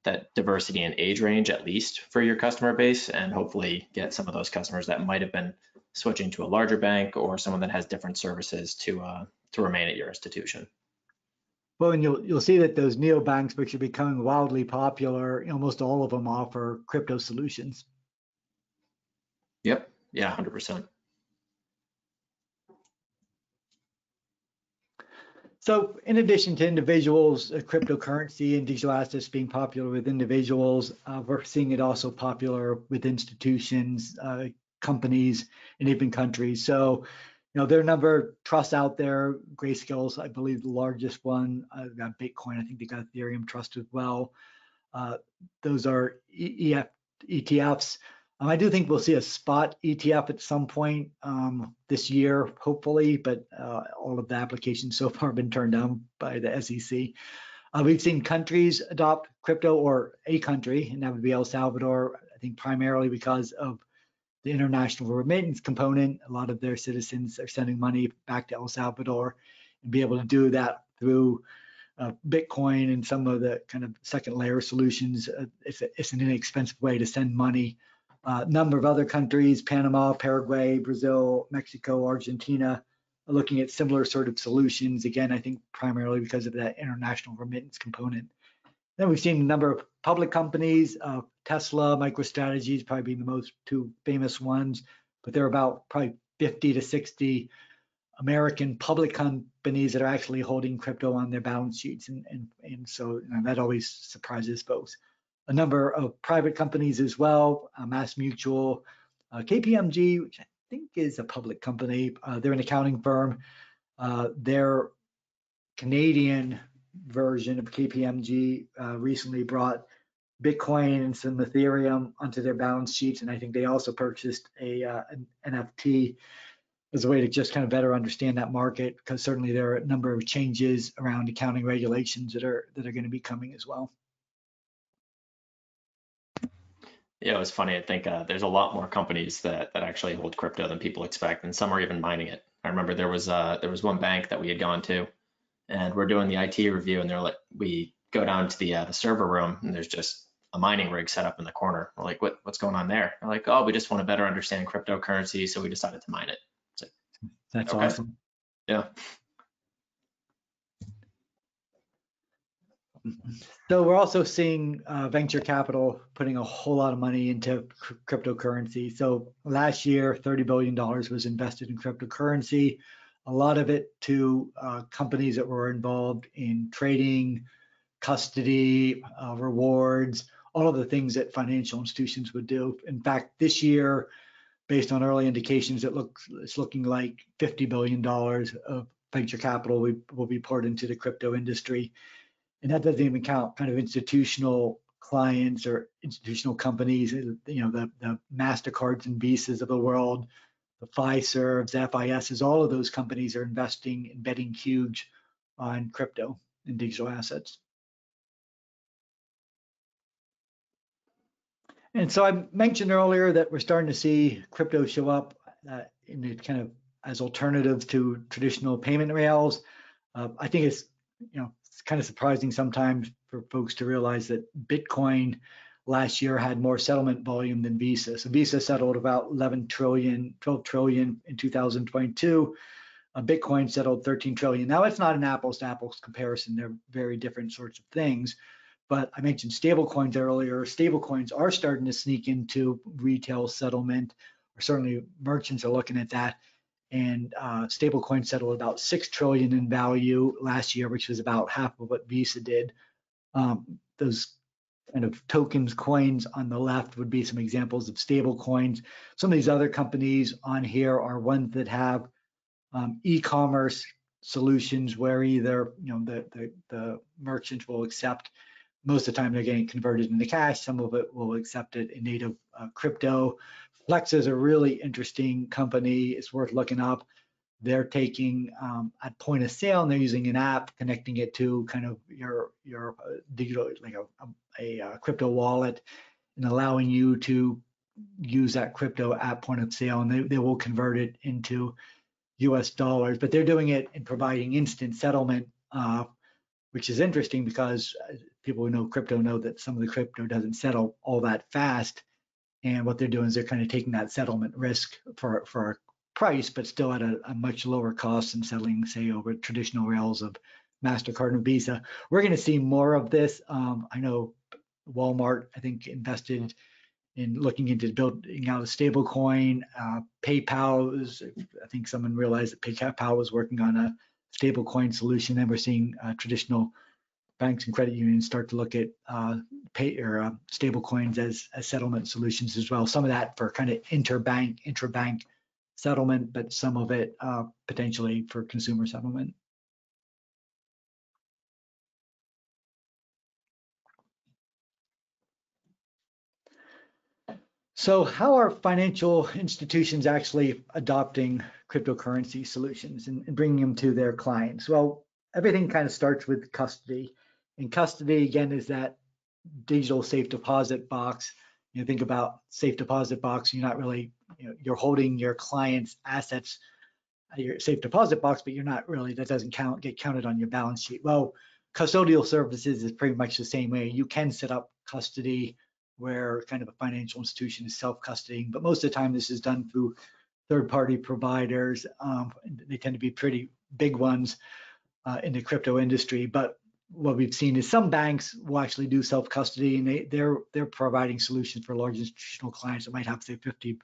that diversity and age range at least for your customer base and hopefully get some of those customers that might have been switching to a larger bank or someone that has different services to uh, to remain at your institution. Well, and you'll you'll see that those neobanks, which are becoming wildly popular, almost all of them offer crypto solutions. Yep. Yeah, hundred percent. So in addition to individuals, uh, cryptocurrency and digital assets being popular with individuals, uh, we're seeing it also popular with institutions, uh, companies, and even countries. So, you know, there are a number of trusts out there. Grayscale's, I believe, the largest one. Uh, got Bitcoin. I think they got Ethereum Trust as well. Uh, those are EF, ETFs. Um, I do think we'll see a spot ETF at some point um, this year, hopefully, but uh, all of the applications so far have been turned down by the SEC. Uh, we've seen countries adopt crypto or a country, and that would be El Salvador, I think primarily because of the international remittance component. A lot of their citizens are sending money back to El Salvador and be able to do that through uh, Bitcoin and some of the kind of second layer solutions. Uh, it's, a, it's, an inexpensive way to send money a number of other countries, Panama, Paraguay, Brazil, Mexico, Argentina, are looking at similar sort of solutions. Again, I think primarily because of that international remittance component. Then we've seen a number of public companies, uh, Tesla, MicroStrategies probably being the most two famous ones, but there are about probably 50 to 60 American public companies that are actually holding crypto on their balance sheets. And, and, and so you know, that always surprises folks a number of private companies as well, uh, Mass Mutual, uh, KPMG, which I think is a public company. Uh, they're an accounting firm. Uh, their Canadian version of KPMG uh, recently brought Bitcoin and some Ethereum onto their balance sheets, and I think they also purchased a uh, an NFT as a way to just kind of better understand that market, because certainly there are a number of changes around accounting regulations that are that are going to be coming as well. Yeah, it was funny. I think uh, there's a lot more companies that that actually hold crypto than people expect, and some are even mining it. I remember there was uh, there was one bank that we had gone to, and we're doing the IT review, and they're like, we go down to the uh, the server room, and there's just a mining rig set up in the corner. We're like, what what's going on there? They're like, oh, we just want to better understand cryptocurrency, so we decided to mine it. Like, That's okay. awesome. Yeah. So we're also seeing uh, venture capital putting a whole lot of money into cryptocurrency. So last year, $30 billion was invested in cryptocurrency. A lot of it to uh, companies that were involved in trading, custody, uh, rewards, all of the things that financial institutions would do. In fact, this year, based on early indications, it looks it's looking like $50 billion of venture capital will be poured into the crypto industry and that doesn't even count kind of institutional clients or institutional companies, uh, you know, the, the MasterCards and Visas of the world, the Fiservs, FISs, all of those companies are investing and betting huge on crypto and digital assets. And so I mentioned earlier that we're starting to see crypto show up uh, in the kind of as alternatives to traditional payment rails. Uh, I think it's you know kind of surprising sometimes for folks to realize that Bitcoin last year had more settlement volume than Visa. So Visa settled about 11 trillion, 12 trillion in 2022. Uh, Bitcoin settled 13 trillion. Now it's not an apples to apples comparison. They're very different sorts of things. But I mentioned stablecoins earlier. Stablecoins are starting to sneak into retail settlement, or certainly merchants are looking at that. And uh, stablecoin settled about six trillion in value last year, which was about half of what Visa did. Um, those kind of tokens, coins on the left would be some examples of stable coins. Some of these other companies on here are ones that have um, e-commerce solutions where either you know the, the, the merchant will accept most of the time they're getting converted into cash. Some of it will accept it in native uh, crypto. Flexa is a really interesting company. It's worth looking up. They're taking um, at point of sale and they're using an app connecting it to kind of your your uh, digital like a, a, a uh, crypto wallet and allowing you to use that crypto at point of sale and they, they will convert it into US dollars, but they're doing it and providing instant settlement, uh, which is interesting because uh, people who know crypto know that some of the crypto doesn't settle all that fast. And what they're doing is they're kind of taking that settlement risk for, for a price, but still at a, a much lower cost than settling, say, over traditional rails of MasterCard and Visa. We're going to see more of this. Um, I know Walmart, I think, invested in looking into building out a stable coin. Uh, PayPal is, I think someone realized that PayPal was working on a stable coin solution. And we're seeing uh, traditional banks and credit unions start to look at uh, pay or uh, stable coins as, as settlement solutions as well. Some of that for kind of interbank, intrabank settlement, but some of it uh, potentially for consumer settlement. So how are financial institutions actually adopting cryptocurrency solutions and, and, bringing them to their clients? Well, everything kind of starts with custody. And custody, again, is that digital safe deposit box. You think about safe deposit box, you're not really, you know, you're holding your client's assets, your safe deposit box, but you're not really, that doesn't count, get counted on your balance sheet. Well, custodial services is pretty much the same way. You can set up custody where kind of a financial institution is self-custodying, but most of the time this is done through third-party providers. Um, they tend to be pretty big ones uh, in the crypto industry, but what we've seen is some banks will actually do self-custody and they, they're they're providing solutions for large institutional clients that might have say 50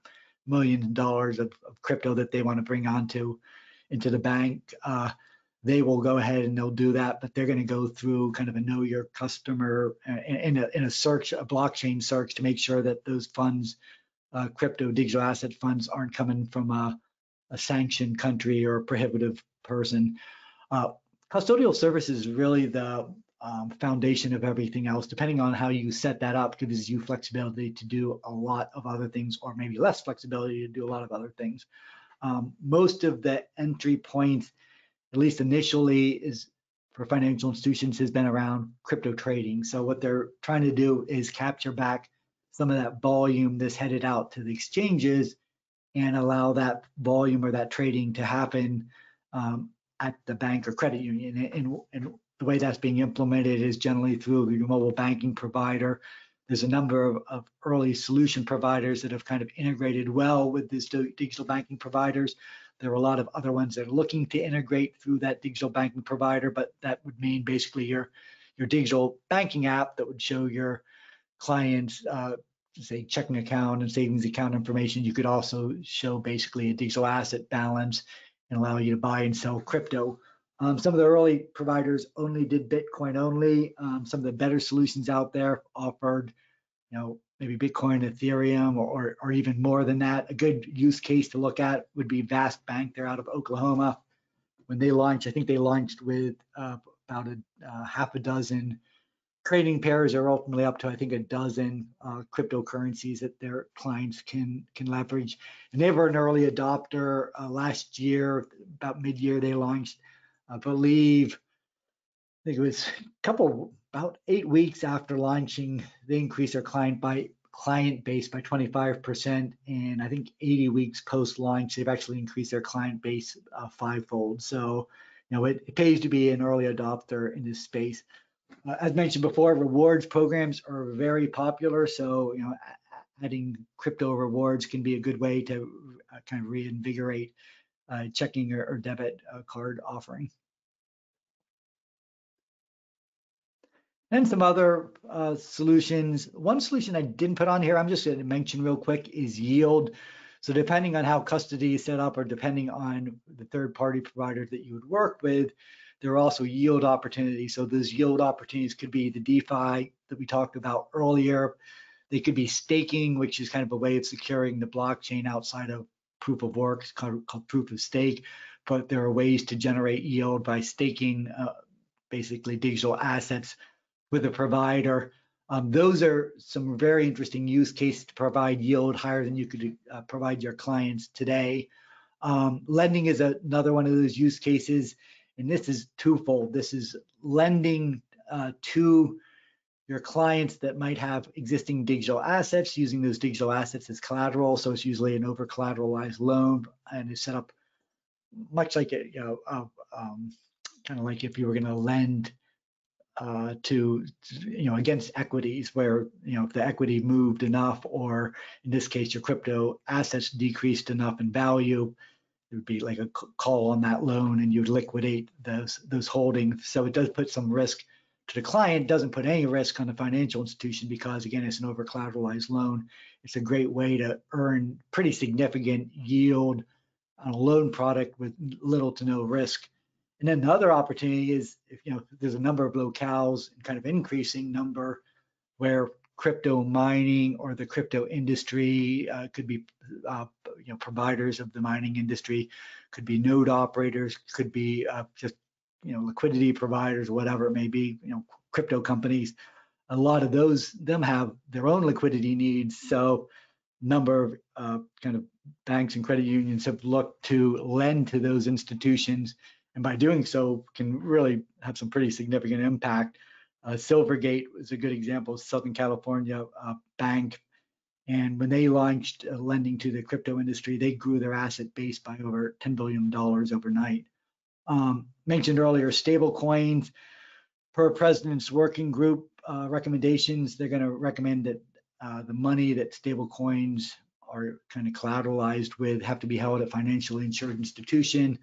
million dollars of, of crypto that they want to bring onto into the bank. Uh, they will go ahead and they'll do that, but they're going to go through kind of a know your customer uh, in a, in a search, a blockchain search to make sure that those funds, uh, crypto digital asset funds aren't coming from a, a sanctioned country or a prohibitive person. Uh, custodial service is really the um, foundation of everything else. Depending on how you set that up, gives you flexibility to do a lot of other things, or maybe less flexibility to do a lot of other things. Um, most of the entry points at least initially, is for financial institutions has been around crypto trading. So what they're trying to do is capture back some of that volume that's headed out to the exchanges and allow that volume or that trading to happen um, at the bank or credit union. And, and, the way that's being implemented is generally through your mobile banking provider. There's a number of, of early solution providers that have kind of integrated well with these digital banking providers. There are a lot of other ones that are looking to integrate through that digital banking provider, but that would mean basically your your digital banking app that would show your clients, uh, say checking account and savings account information. You could also show basically a digital asset balance and allow you to buy and sell crypto. Um, some of the early providers only did Bitcoin only. Um, some of the better solutions out there offered, you know, maybe Bitcoin, Ethereum, or, or even more than that. A good use case to look at would be Vast Bank. They're out of Oklahoma. When they launched, I think they launched with uh, about a uh, half a dozen trading pairs are ultimately up to I think a dozen uh, cryptocurrencies that their clients can can leverage. And they were an early adopter uh, last year, about mid-year they launched. I believe I think it was a couple about eight weeks after launching, they increased their client by client base by 25%. And I think 80 weeks post launch, they've actually increased their client base uh, fivefold. So, you know, it, it, pays to be an early adopter in this space. Uh, as mentioned before, rewards programs are very popular. So, you know, adding crypto rewards can be a good way to uh, kind of reinvigorate uh, checking or, or debit uh, card offering. And some other uh, solutions. One solution I didn't put on here, I'm just going to mention real quick, is yield. So depending on how custody is set up or depending on the third party provider that you would work with, there are also yield opportunities. So those yield opportunities could be the DeFi that we talked about earlier. They could be staking, which is kind of a way of securing the blockchain outside of proof of work, it's called, called proof of stake. But there are ways to generate yield by staking uh, basically digital assets with a provider. Um, those are some very interesting use cases to provide yield higher than you could uh, provide your clients today. Um, lending is a, another one of those use cases, and this is twofold. This is lending uh, to your clients that might have existing digital assets using those digital assets as collateral. So it's usually an over collateralized loan and is set up much like a, you know, um, kind of like if you were going to lend uh, to, you know, against equities where, you know, if the equity moved enough, or in this case, your crypto assets decreased enough in value, it would be like a call on that loan and you'd liquidate those, those holdings. So it does put some risk to the client, doesn't put any risk on the financial institution because again, it's an over collateralized loan. It's a great way to earn pretty significant yield on a loan product with little to no risk and then the other opportunity is if you know there's a number of locales and kind of increasing number where crypto mining or the crypto industry uh, could be uh, you know providers of the mining industry could be node operators could be uh, just you know liquidity providers whatever it may be you know crypto companies a lot of those them have their own liquidity needs so number of uh, kind of banks and credit unions have looked to lend to those institutions and by doing so can really have some pretty significant impact. Uh, Silvergate was a good example, Southern California uh, bank. And when they launched uh, lending to the crypto industry, they grew their asset base by over $10 billion overnight. Um, mentioned earlier, stable coins per president's working group uh, recommendations, they're going to recommend that uh, the money that stable coins are kind of collateralized with have to be held at financially insured institution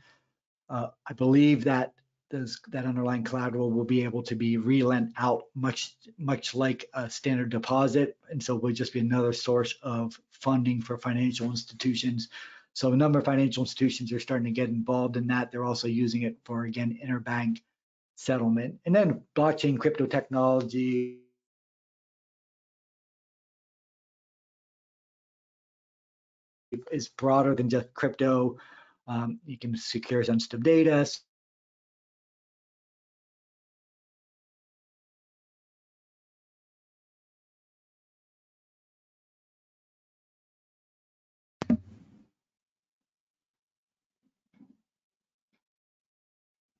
uh, I believe that those, that underlying collateral will be able to be relent out much much like a standard deposit, and so will just be another source of funding for financial institutions. So a number of financial institutions are starting to get involved in that. They're also using it for again interbank settlement, and then blockchain crypto technology. is broader than just crypto. Um, you can secure sensitive data.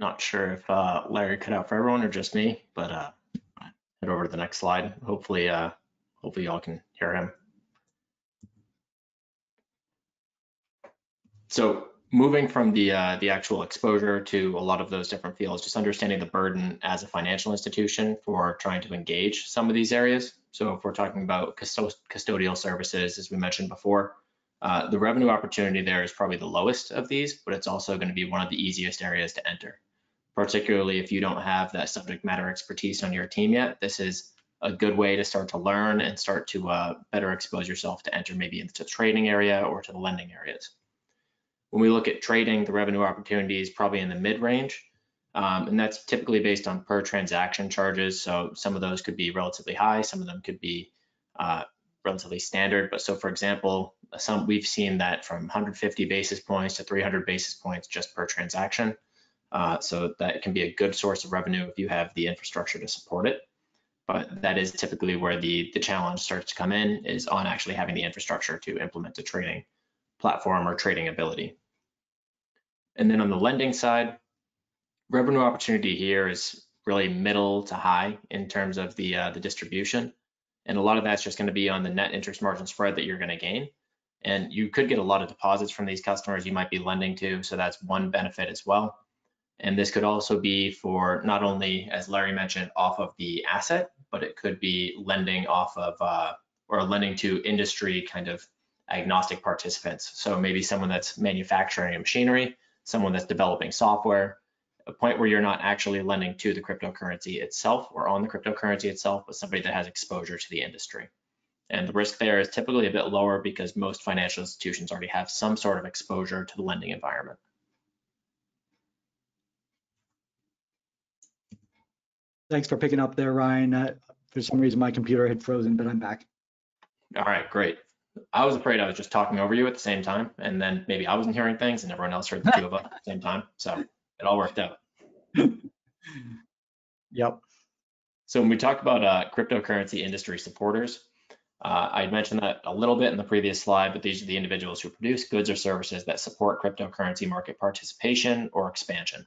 Not sure if uh, Larry cut out for everyone or just me, but uh, head over to the next slide. Hopefully, uh, hopefully y'all can hear him. So moving from the uh, the actual exposure to a lot of those different fields, just understanding the burden as a financial institution for trying to engage some of these areas. So if we're talking about custodial services, as we mentioned before, uh, the revenue opportunity there is probably the lowest of these, but it's also going to be one of the easiest areas to enter. Particularly if you don't have that subject matter expertise on your team yet, this is a good way to start to learn and start to uh, better expose yourself to enter maybe into the trading area or to the lending areas. When we look at trading, the revenue opportunity is probably in the mid range. Um, and that's typically based on per transaction charges. So some of those could be relatively high, some of them could be uh, relatively standard. But so for example, some we've seen that from 150 basis points to 300 basis points just per transaction. Uh, so that can be a good source of revenue if you have the infrastructure to support it. But that is typically where the, the challenge starts to come in is on actually having the infrastructure to implement a trading platform or trading ability. And then on the lending side, revenue opportunity here is really middle to high in terms of the uh, the distribution. And a lot of that's just going to be on the net interest margin spread that you're going to gain. And you could get a lot of deposits from these customers you might be lending to. So that's one benefit as well. And this could also be for not only, as Larry mentioned, off of the asset, but it could be lending off of uh, or lending to industry kind of agnostic participants. So maybe someone that's manufacturing machinery, someone that's developing software, a point where you're not actually lending to the cryptocurrency itself or on the cryptocurrency itself, but somebody that has exposure to the industry. And the risk there is typically a bit lower because most financial institutions already have some sort of exposure to the lending environment. Thanks for picking up there, Ryan. Uh, for some reason, my computer had frozen, but I'm back. All right, great. I was afraid I was just talking over you at the same time, and then maybe I wasn't hearing things and everyone else heard the two of us at the same time. So it all worked out. Yep. So when we talk about uh, cryptocurrency industry supporters, uh, I mentioned that a little bit in the previous slide, but these are the individuals who produce goods or services that support cryptocurrency market participation or expansion.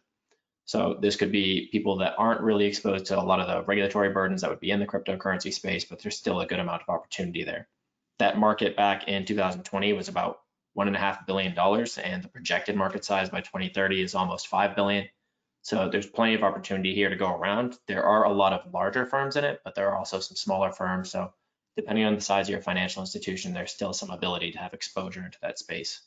So this could be people that aren't really exposed to a lot of the regulatory burdens that would be in the cryptocurrency space, but there's still a good amount of opportunity there. That market back in 2020 was about one and a half billion dollars, and the projected market size by 2030 is almost five billion. So there's plenty of opportunity here to go around. There are a lot of larger firms in it, but there are also some smaller firms. So depending on the size of your financial institution, there's still some ability to have exposure into that space.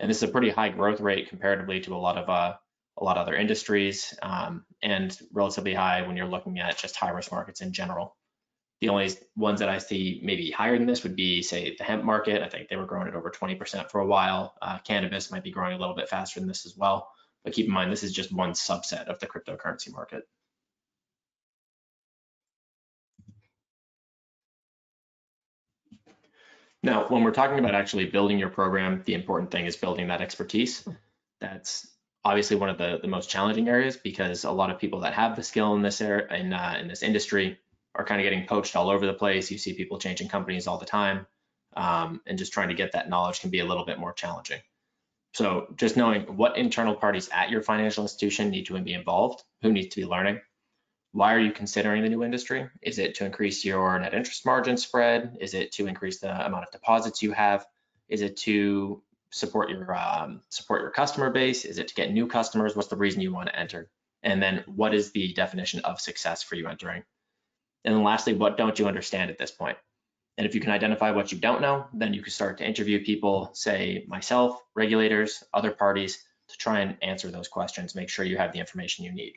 And this is a pretty high growth rate comparatively to a lot of uh, a lot of other industries, um, and relatively high when you're looking at just high risk markets in general. The only ones that I see maybe higher than this would be, say, the hemp market. I think they were growing at over 20% for a while. Uh, cannabis might be growing a little bit faster than this as well. But keep in mind, this is just one subset of the cryptocurrency market. Now, when we're talking about actually building your program, the important thing is building that expertise. That's obviously one of the, the most challenging areas because a lot of people that have the skill in this area in, uh, in this industry are kind of getting poached all over the place. You see people changing companies all the time, um, and just trying to get that knowledge can be a little bit more challenging. So just knowing what internal parties at your financial institution need to be involved, who needs to be learning, why are you considering the new industry? Is it to increase your net interest margin spread? Is it to increase the amount of deposits you have? Is it to support your um, support your customer base? Is it to get new customers? What's the reason you want to enter? And then what is the definition of success for you entering? And then lastly, what don't you understand at this point? And if you can identify what you don't know, then you can start to interview people, say myself, regulators, other parties, to try and answer those questions, make sure you have the information you need.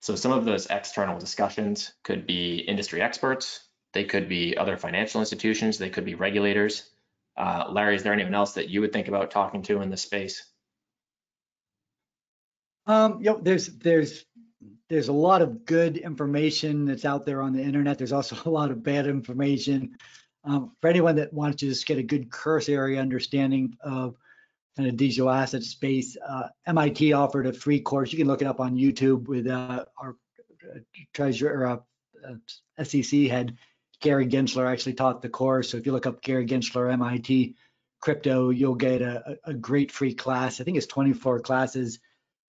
So some of those external discussions could be industry experts, they could be other financial institutions. They could be regulators. Uh, Larry, is there anyone else that you would think about talking to in this space? Um, you know, there's there's there's a lot of good information that's out there on the internet. There's also a lot of bad information. Um, for anyone that wants to just get a good cursory understanding of kind of digital asset space, uh, MIT offered a free course. You can look it up on YouTube with uh, our uh, treasurer, uh, uh SEC head Gary Gensler actually taught the course. So if you look up Gary Gensler, MIT crypto, you'll get a, a great free class. I think it's 24 classes.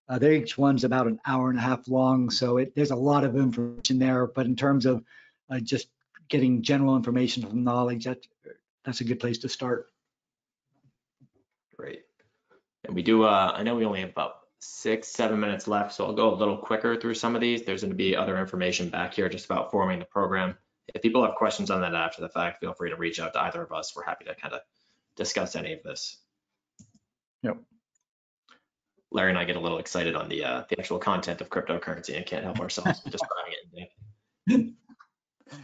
Uh, each one's about an hour and a half long. So it, there's a lot of information there. But in terms of uh, just getting general information from knowledge, that, that's a good place to start. Great. And we do, uh, I know we only have about six, seven minutes left, so I'll go a little quicker through some of these. There's going to be other information back here just about forming the program if people have questions on that after the fact, feel free to reach out to either of us. We're happy to kind of discuss any of this. Yep. Larry and I get a little excited on the uh, the actual content of cryptocurrency and can't help ourselves describing it.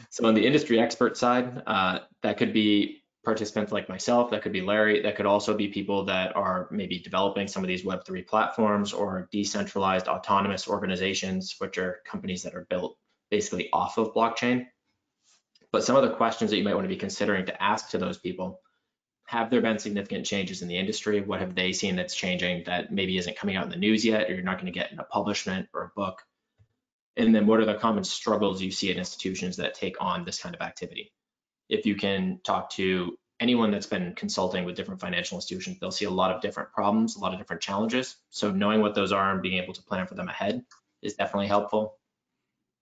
so on the industry expert side, uh, that could be participants like myself, that could be Larry, that could also be people that are maybe developing some of these Web3 platforms or decentralized autonomous organizations, which are companies that are built basically off of blockchain. But some of the questions that you might want to be considering to ask to those people, have there been significant changes in the industry? What have they seen that's changing that maybe isn't coming out in the news yet, or you're not going to get in a publishment or a book? And then what are the common struggles you see at institutions that take on this kind of activity? If you can talk to anyone that's been consulting with different financial institutions, they'll see a lot of different problems, a lot of different challenges. So knowing what those are and being able to plan for them ahead is definitely helpful.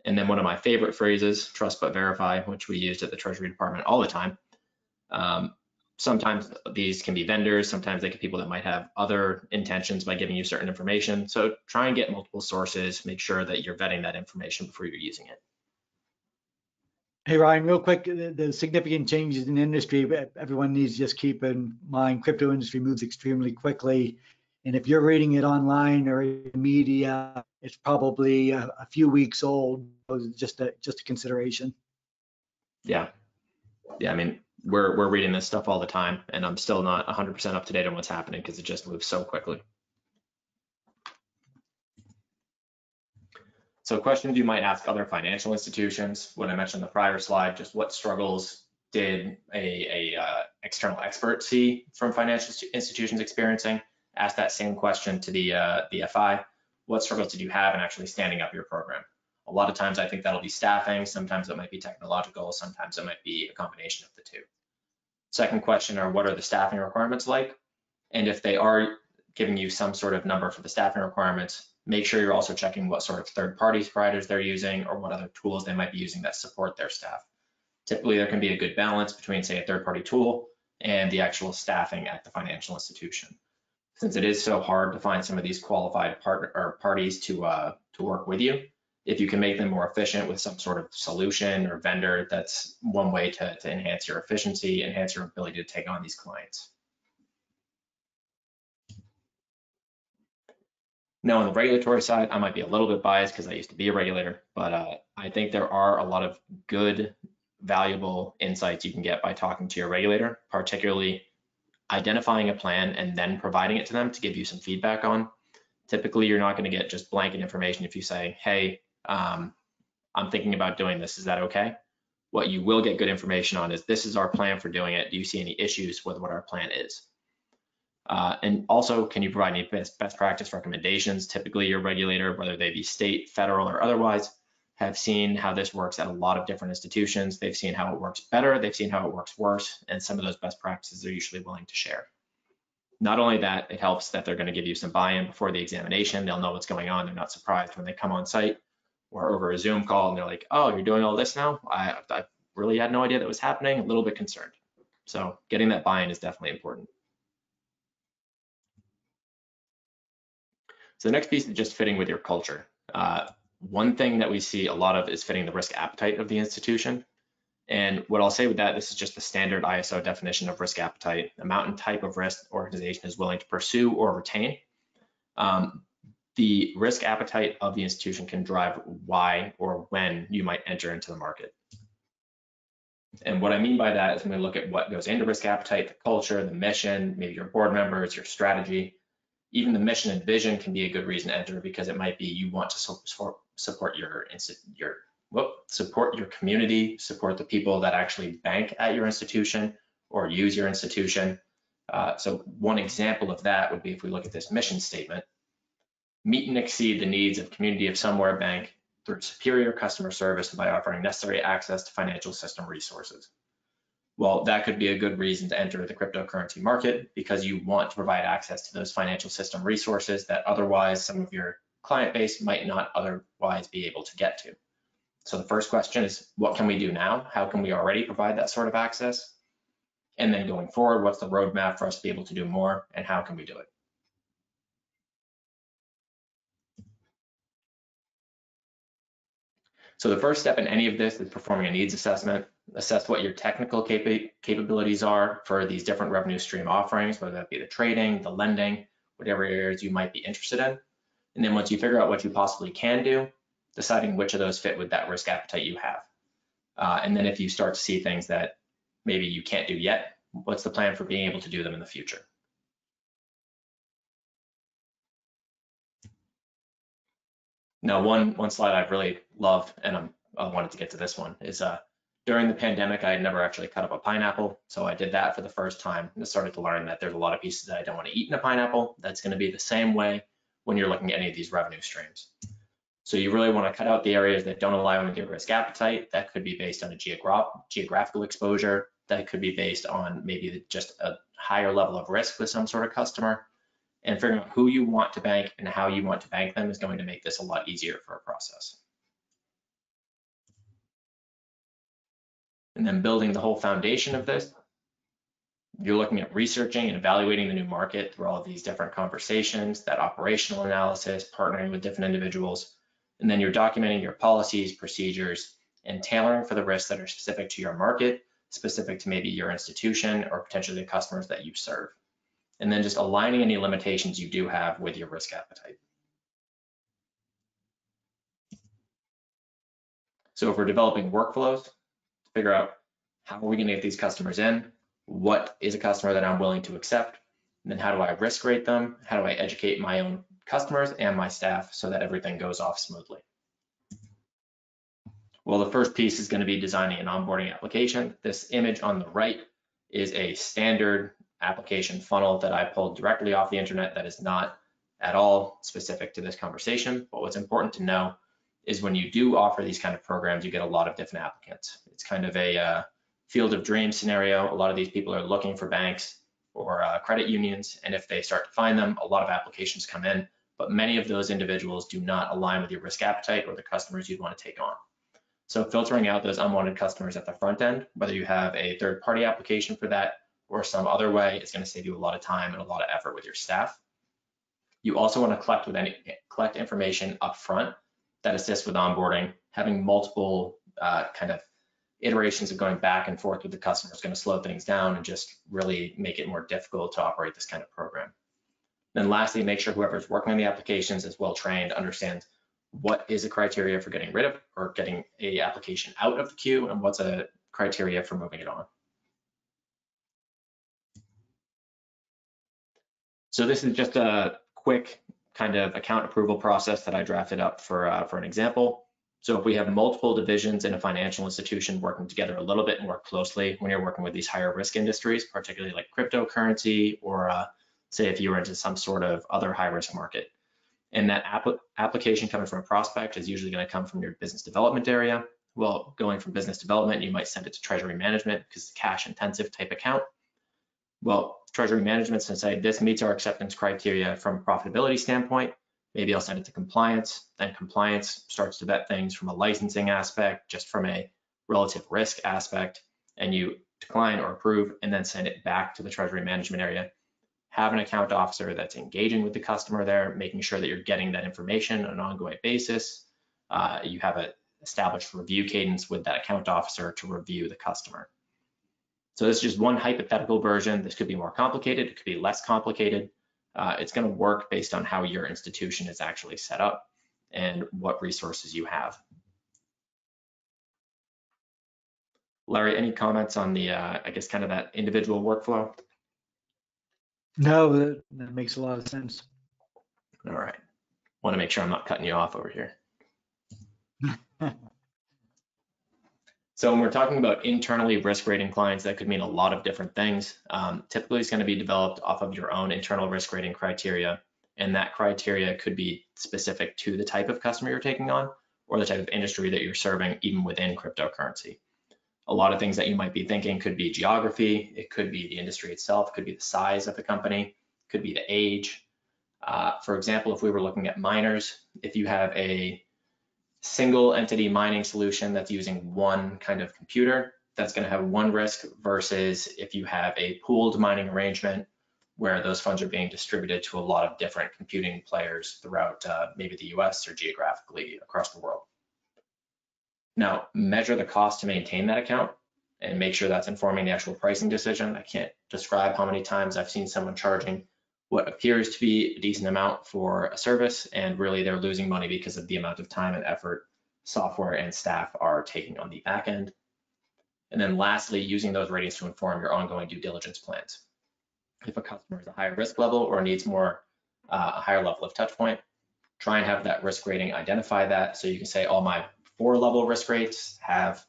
And then one of my favorite phrases, trust but verify, which we used at the Treasury Department all the time. Um, sometimes these can be vendors, sometimes they can be people that might have other intentions by giving you certain information. So try and get multiple sources, make sure that you're vetting that information before you're using it. Hey, Ryan, real quick, the, the significant changes in industry, everyone needs to just keep in mind, crypto industry moves extremely quickly. And if you're reading it online or in media, it's probably a, a few weeks old, just a, just a consideration. Yeah. Yeah, I mean, we're, we're reading this stuff all the time and I'm still not 100% up to date on what's happening because it just moves so quickly. So questions you might ask other financial institutions, what I mentioned the prior slide, just what struggles did a, a uh, external expert see from financial institutions experiencing? Ask that same question to the, uh, the FI. What struggles did you have in actually standing up your program? A lot of times I think that'll be staffing, sometimes it might be technological, sometimes it might be a combination of the two. Second question are what are the staffing requirements like? And if they are giving you some sort of number for the staffing requirements, make sure you're also checking what sort of third party providers they're using or what other tools they might be using that support their staff. Typically, there can be a good balance between, say, a third party tool and the actual staffing at the financial institution. Since it is so hard to find some of these qualified partner or parties to uh, to work with you, if you can make them more efficient with some sort of solution or vendor, that's one way to, to enhance your efficiency, enhance your ability to take on these clients. Now, on the regulatory side, I might be a little bit biased because I used to be a regulator, but uh, I think there are a lot of good, valuable insights you can get by talking to your regulator, particularly identifying a plan and then providing it to them to give you some feedback on. Typically, you're not going to get just blanket information if you say, hey, um, I'm thinking about doing this. Is that okay? What you will get good information on is this is our plan for doing it. Do you see any issues with what our plan is? Uh, and also, can you provide any best, best practice recommendations? Typically, your regulator, whether they be state, federal, or otherwise, have seen how this works at a lot of different institutions. They've seen how it works better, they've seen how it works worse, and some of those best practices they're usually willing to share. Not only that, it helps that they're going to give you some buy-in before the examination. They'll know what's going on. They're not surprised when they come on site or over a Zoom call and they're like, oh, you're doing all this now? I, I really had no idea that was happening, a little bit concerned. So getting that buy-in is definitely important. So the next piece is just fitting with your culture. Uh, one thing that we see a lot of is fitting the risk appetite of the institution. And what I'll say with that, this is just the standard ISO definition of risk appetite, amount and type of risk organization is willing to pursue or retain. Um, the risk appetite of the institution can drive why or when you might enter into the market. And what I mean by that is when we look at what goes into risk appetite, the culture, the mission, maybe your board members, your strategy, even the mission and vision can be a good reason to enter because it might be you want to support support your your support your community, support the people that actually bank at your institution or use your institution. Uh, so one example of that would be if we look at this mission statement, meet and exceed the needs of community of somewhere bank through superior customer service by offering necessary access to financial system resources well, that could be a good reason to enter the cryptocurrency market because you want to provide access to those financial system resources that otherwise some of your client base might not otherwise be able to get to. So the first question is, what can we do now? How can we already provide that sort of access? And then going forward, what's the roadmap for us to be able to do more and how can we do it? So the first step in any of this is performing a needs assessment, assess what your technical capa capabilities are for these different revenue stream offerings, whether that be the trading, the lending, whatever areas you might be interested in. And then once you figure out what you possibly can do, deciding which of those fit with that risk appetite you have. Uh, and then if you start to see things that maybe you can't do yet, what's the plan for being able to do them in the future? Now, one one slide I've really loved, and I'm, I wanted to get to this one, is uh, during the pandemic, I had never actually cut up a pineapple. So I did that for the first time and started to learn that there's a lot of pieces that I don't want to eat in a pineapple. That's going to be the same way when you're looking at any of these revenue streams. So you really want to cut out the areas that don't allow you to risk appetite. That could be based on a geogra geographical exposure. That could be based on maybe just a higher level of risk with some sort of customer and figuring out who you want to bank and how you want to bank them is going to make this a lot easier for a process. And then building the whole foundation of this, you're looking at researching and evaluating the new market through all of these different conversations, that operational analysis, partnering with different individuals, and then you're documenting your policies, procedures, and tailoring for the risks that are specific to your market, specific to maybe your institution or potentially the customers that you serve. And then just aligning any limitations you do have with your risk appetite. So if we're developing workflows, figure out how are we going to get these customers in? What is a customer that I'm willing to accept? And then how do I risk rate them? How do I educate my own customers and my staff so that everything goes off smoothly? Well, the first piece is going to be designing an onboarding application. This image on the right is a standard application funnel that I pulled directly off the internet that is not at all specific to this conversation. But what's important to know is when you do offer these kind of programs, you get a lot of different applicants. It's kind of a uh, field of dreams scenario. A lot of these people are looking for banks or uh, credit unions, and if they start to find them, a lot of applications come in, but many of those individuals do not align with your risk appetite or the customers you'd want to take on. So filtering out those unwanted customers at the front end, whether you have a third party application for that or some other way, is going to save you a lot of time and a lot of effort with your staff. You also want to collect with any collect information up front that assists with onboarding. Having multiple uh, kind of iterations of going back and forth with the customer is going to slow things down and just really make it more difficult to operate this kind of program. Then lastly, make sure whoever's working on the applications is well trained, understands what is a criteria for getting rid of or getting a application out of the queue and what's a criteria for moving it on. So this is just a quick kind of account approval process that I drafted up for, uh, for an example. So if we have multiple divisions in a financial institution working together a little bit more closely when you're working with these higher risk industries, particularly like cryptocurrency or uh, say if you were into some sort of other high risk market. And that app application coming from a prospect is usually going to come from your business development area. Well, going from business development, you might send it to treasury management because it's a cash intensive type account. Well, treasury management can say this meets our acceptance criteria from a profitability standpoint. Maybe I'll send it to compliance. Then compliance starts to vet things from a licensing aspect, just from a relative risk aspect, and you decline or approve and then send it back to the treasury management area. Have an account officer that's engaging with the customer there, making sure that you're getting that information on an ongoing basis. Uh, you have an established review cadence with that account officer to review the customer. So this is just one hypothetical version. This could be more complicated. It could be less complicated. Uh, it's going to work based on how your institution is actually set up and what resources you have. Larry, any comments on the, uh, I guess, kind of that individual workflow? No, that, that makes a lot of sense. All right. Want to make sure I'm not cutting you off over here. So when we're talking about internally risk rating clients, that could mean a lot of different things. Um, typically, it's going to be developed off of your own internal risk rating criteria, and that criteria could be specific to the type of customer you're taking on or the type of industry that you're serving, even within cryptocurrency. A lot of things that you might be thinking could be geography, it could be the industry itself, it could be the size of the company, could be the age. Uh, for example, if we were looking at miners, if you have a single entity mining solution that's using one kind of computer, that's going to have one risk versus if you have a pooled mining arrangement where those funds are being distributed to a lot of different computing players throughout uh, maybe the US or geographically across the world. Now, measure the cost to maintain that account and make sure that's informing the actual pricing decision. I can't describe how many times I've seen someone charging what appears to be a decent amount for a service, and really they're losing money because of the amount of time and effort software and staff are taking on the back end. And then lastly, using those ratings to inform your ongoing due diligence plans. If a customer is a higher risk level or needs more, uh, a higher level of touch point, try and have that risk rating identify that. So you can say all my four level risk rates have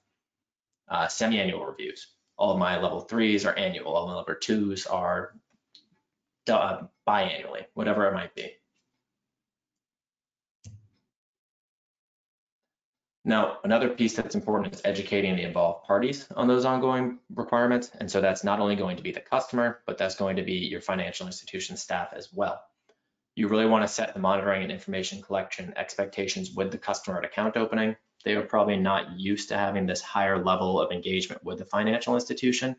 uh, semi-annual reviews. All my level threes are annual. All my level twos are uh, biannually, whatever it might be. Now, another piece that's important is educating the involved parties on those ongoing requirements. And so that's not only going to be the customer, but that's going to be your financial institution staff as well. You really want to set the monitoring and information collection expectations with the customer at account opening they are probably not used to having this higher level of engagement with the financial institution.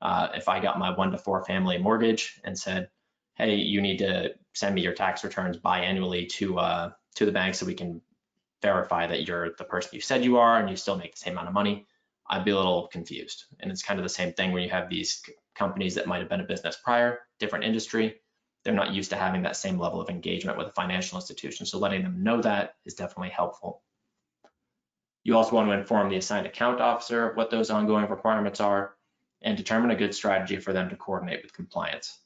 Uh, if I got my one to four family mortgage and said, hey, you need to send me your tax returns biannually to uh, to the bank so we can verify that you're the person you said you are and you still make the same amount of money, I'd be a little confused. And it's kind of the same thing when you have these companies that might have been a business prior, different industry, they're not used to having that same level of engagement with a financial institution. So letting them know that is definitely helpful. You also want to inform the assigned account officer of what those ongoing requirements are and determine a good strategy for them to coordinate with compliance.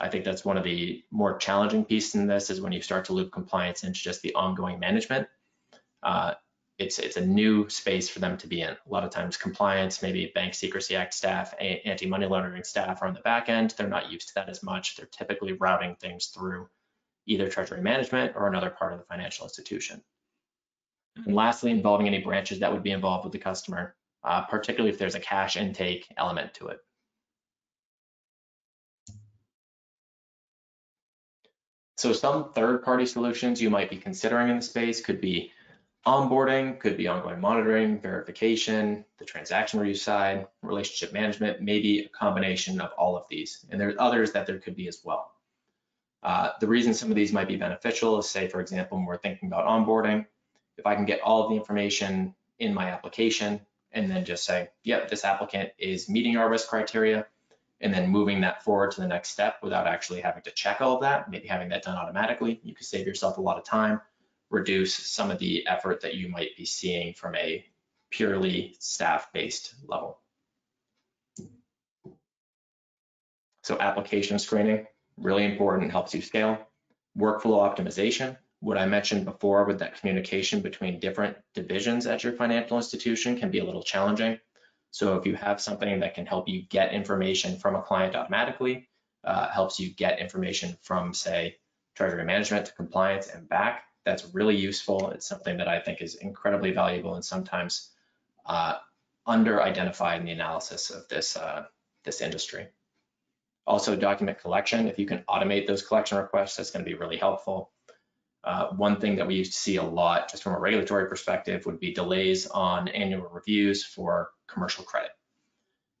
I think that's one of the more challenging pieces in this is when you start to loop compliance into just the ongoing management. Uh, it's it's a new space for them to be in. A lot of times compliance, maybe Bank Secrecy Act staff, anti-money laundering staff are on the back end. They're not used to that as much. They're typically routing things through either treasury management or another part of the financial institution. And lastly, involving any branches that would be involved with the customer, uh, particularly if there's a cash intake element to it. So some third-party solutions you might be considering in the space could be onboarding, could be ongoing monitoring, verification, the transaction review side, relationship management, maybe a combination of all of these. And there's others that there could be as well. Uh, the reason some of these might be beneficial is say, for example, when we're thinking about onboarding, if I can get all of the information in my application and then just say, yep, this applicant is meeting our risk criteria, and then moving that forward to the next step without actually having to check all of that, maybe having that done automatically, you could save yourself a lot of time reduce some of the effort that you might be seeing from a purely staff-based level. So application screening, really important, helps you scale. Workflow optimization, what I mentioned before with that communication between different divisions at your financial institution can be a little challenging. So if you have something that can help you get information from a client automatically, uh, helps you get information from, say, treasury management to compliance and back, that's really useful. It's something that I think is incredibly valuable and sometimes uh, under identified in the analysis of this, uh, this industry. Also document collection, if you can automate those collection requests, that's gonna be really helpful. Uh, one thing that we used to see a lot, just from a regulatory perspective, would be delays on annual reviews for commercial credit.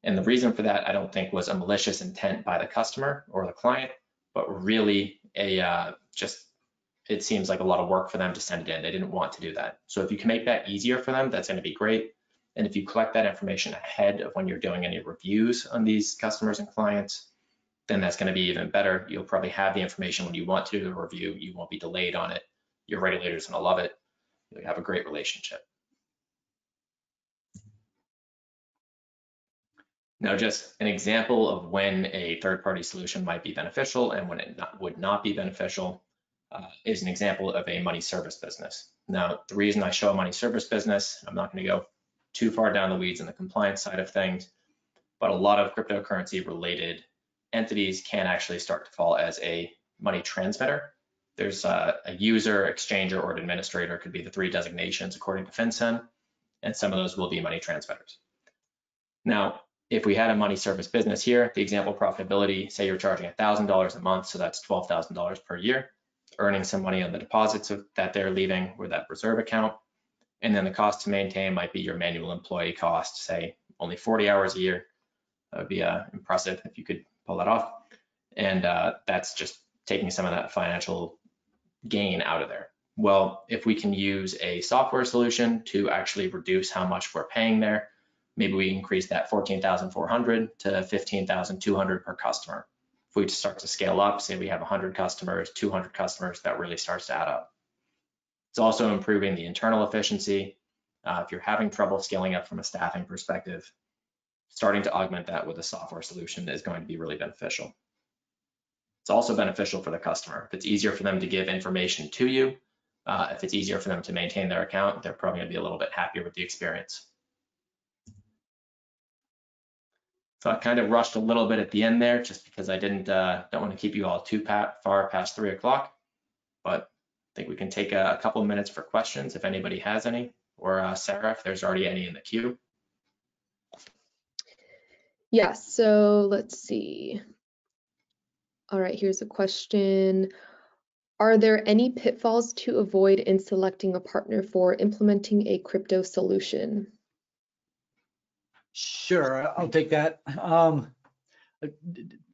And the reason for that, I don't think was a malicious intent by the customer or the client, but really a uh, just it seems like a lot of work for them to send it in. They didn't want to do that. So if you can make that easier for them, that's going to be great. And if you collect that information ahead of when you're doing any reviews on these customers and clients, then that's going to be even better. You'll probably have the information when you want to do the review. You won't be delayed on it. Your regulator's going to love it. You'll have a great relationship. Now, just an example of when a third-party solution might be beneficial and when it not, would not be beneficial uh, is an example of a money service business. Now, the reason I show a money service business, I'm not going to go too far down the weeds in the compliance side of things, but a lot of cryptocurrency related entities can actually start to fall as a money transmitter. There's a, a user, exchanger, or an administrator could be the three designations according to FinCEN, and some of those will be money transmitters. Now, if we had a money service business here, the example profitability, say you're charging $1,000 a month, so that's $12,000 per year earning some money on the deposits that they're leaving with that reserve account. And then the cost to maintain might be your manual employee cost, say only 40 hours a year. That would be uh, impressive if you could pull that off. And uh, that's just taking some of that financial gain out of there. Well, if we can use a software solution to actually reduce how much we're paying there, maybe we increase that 14,400 to 15,200 per customer if we start to scale up, say we have 100 customers, 200 customers, that really starts to add up. It's also improving the internal efficiency. Uh, if you're having trouble scaling up from a staffing perspective, starting to augment that with a software solution is going to be really beneficial. It's also beneficial for the customer. If it's easier for them to give information to you, uh, if it's easier for them to maintain their account, they're probably going to be a little bit happier with the experience. So I kind of rushed a little bit at the end there just because I didn't uh, don't want to keep you all too far past three o'clock. But I think we can take a, a couple minutes for questions if anybody has any, or uh, Sarah, if there's already any in the queue. Yes, so let's see. All right, here's a question. Are there any pitfalls to avoid in selecting a partner for implementing a crypto solution? Sure, I'll take that. Um, uh,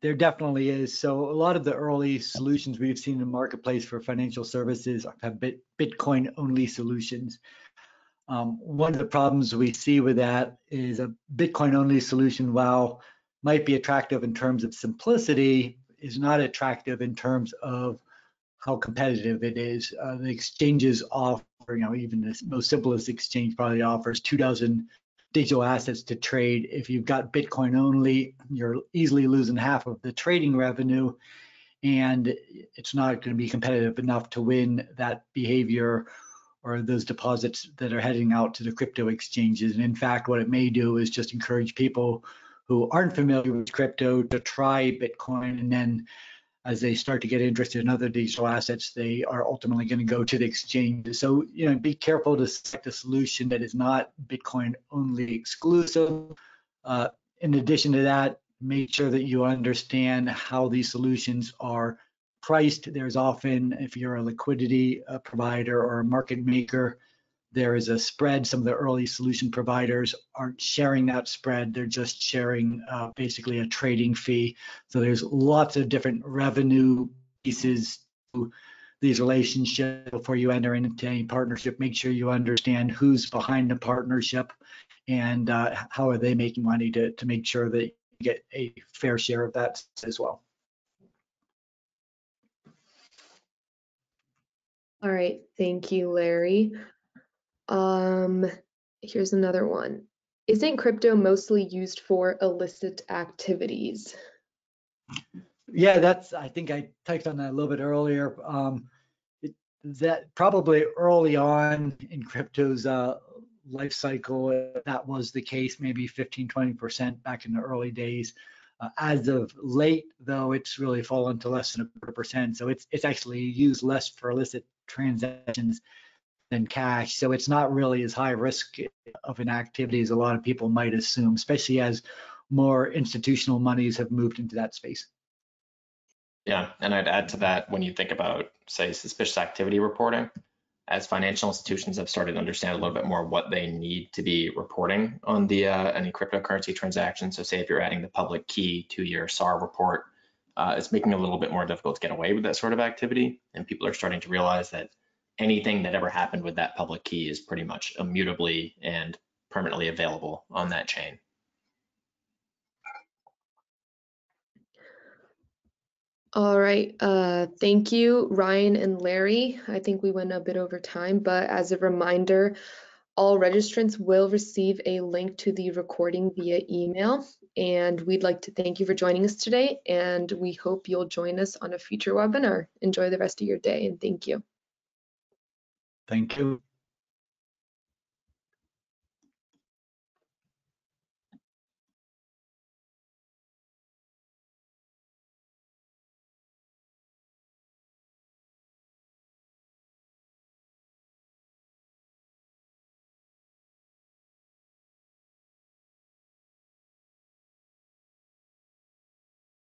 there definitely is. So a lot of the early solutions we've seen in the marketplace for financial services have bit, Bitcoin only solutions. Um, one of the problems we see with that is a Bitcoin only solution, while might be attractive in terms of simplicity, is not attractive in terms of how competitive it is. Uh, the exchanges offer, you know, even the most simplest exchange probably offers two dozen digital assets to trade. If you've got Bitcoin only, you're easily losing half of the trading revenue, and it's not going to be competitive enough to win that behavior or those deposits that are heading out to the crypto exchanges. And in fact, what it may do is just encourage people who aren't familiar with crypto to try Bitcoin and then as they start to get interested in other digital assets, they are ultimately going to go to the exchange. So, you know, be careful to select a solution that is not Bitcoin only exclusive. Uh, in addition to that, make sure that you understand how these solutions are priced. There's often, if you're a liquidity uh, provider or a market maker, there is a spread. Some of the early solution providers aren't sharing that spread. They're just sharing uh, basically a trading fee. So there's lots of different revenue pieces to these relationships before you enter into any partnership. Make sure you understand who's behind the partnership and uh, how are they making money to, to make sure that you get a fair share of that as well. All right, thank you, Larry. Um, here's another one. Isn't crypto mostly used for illicit activities? Yeah, that's, I think I touched on that a little bit earlier. Um, it, that probably early on in crypto's uh, life cycle, that was the case, maybe 15, 20% back in the early days. Uh, as of late, though, it's really fallen to less than a percent. So it's it's actually used less for illicit transactions than cash. So it's not really as high risk of an activity as a lot of people might assume, especially as more institutional monies have moved into that space. Yeah, and I'd add to that when you think about, say, suspicious activity reporting, as financial institutions have started to understand a little bit more what they need to be reporting on the uh, any cryptocurrency transactions. So, say if you're adding the public key to your SAR report, uh, it's making it a little bit more difficult to get away with that sort of activity, and people are starting to realize that anything that ever happened with that public key is pretty much immutably and permanently available on that chain. All right, uh, thank you, Ryan and Larry. I think we went a bit over time, but as a reminder, all registrants will receive a link to the recording via email. And we'd like to thank you for joining us today, and we hope you'll join us on a future webinar. Enjoy the rest of your day, and thank you. Thank you.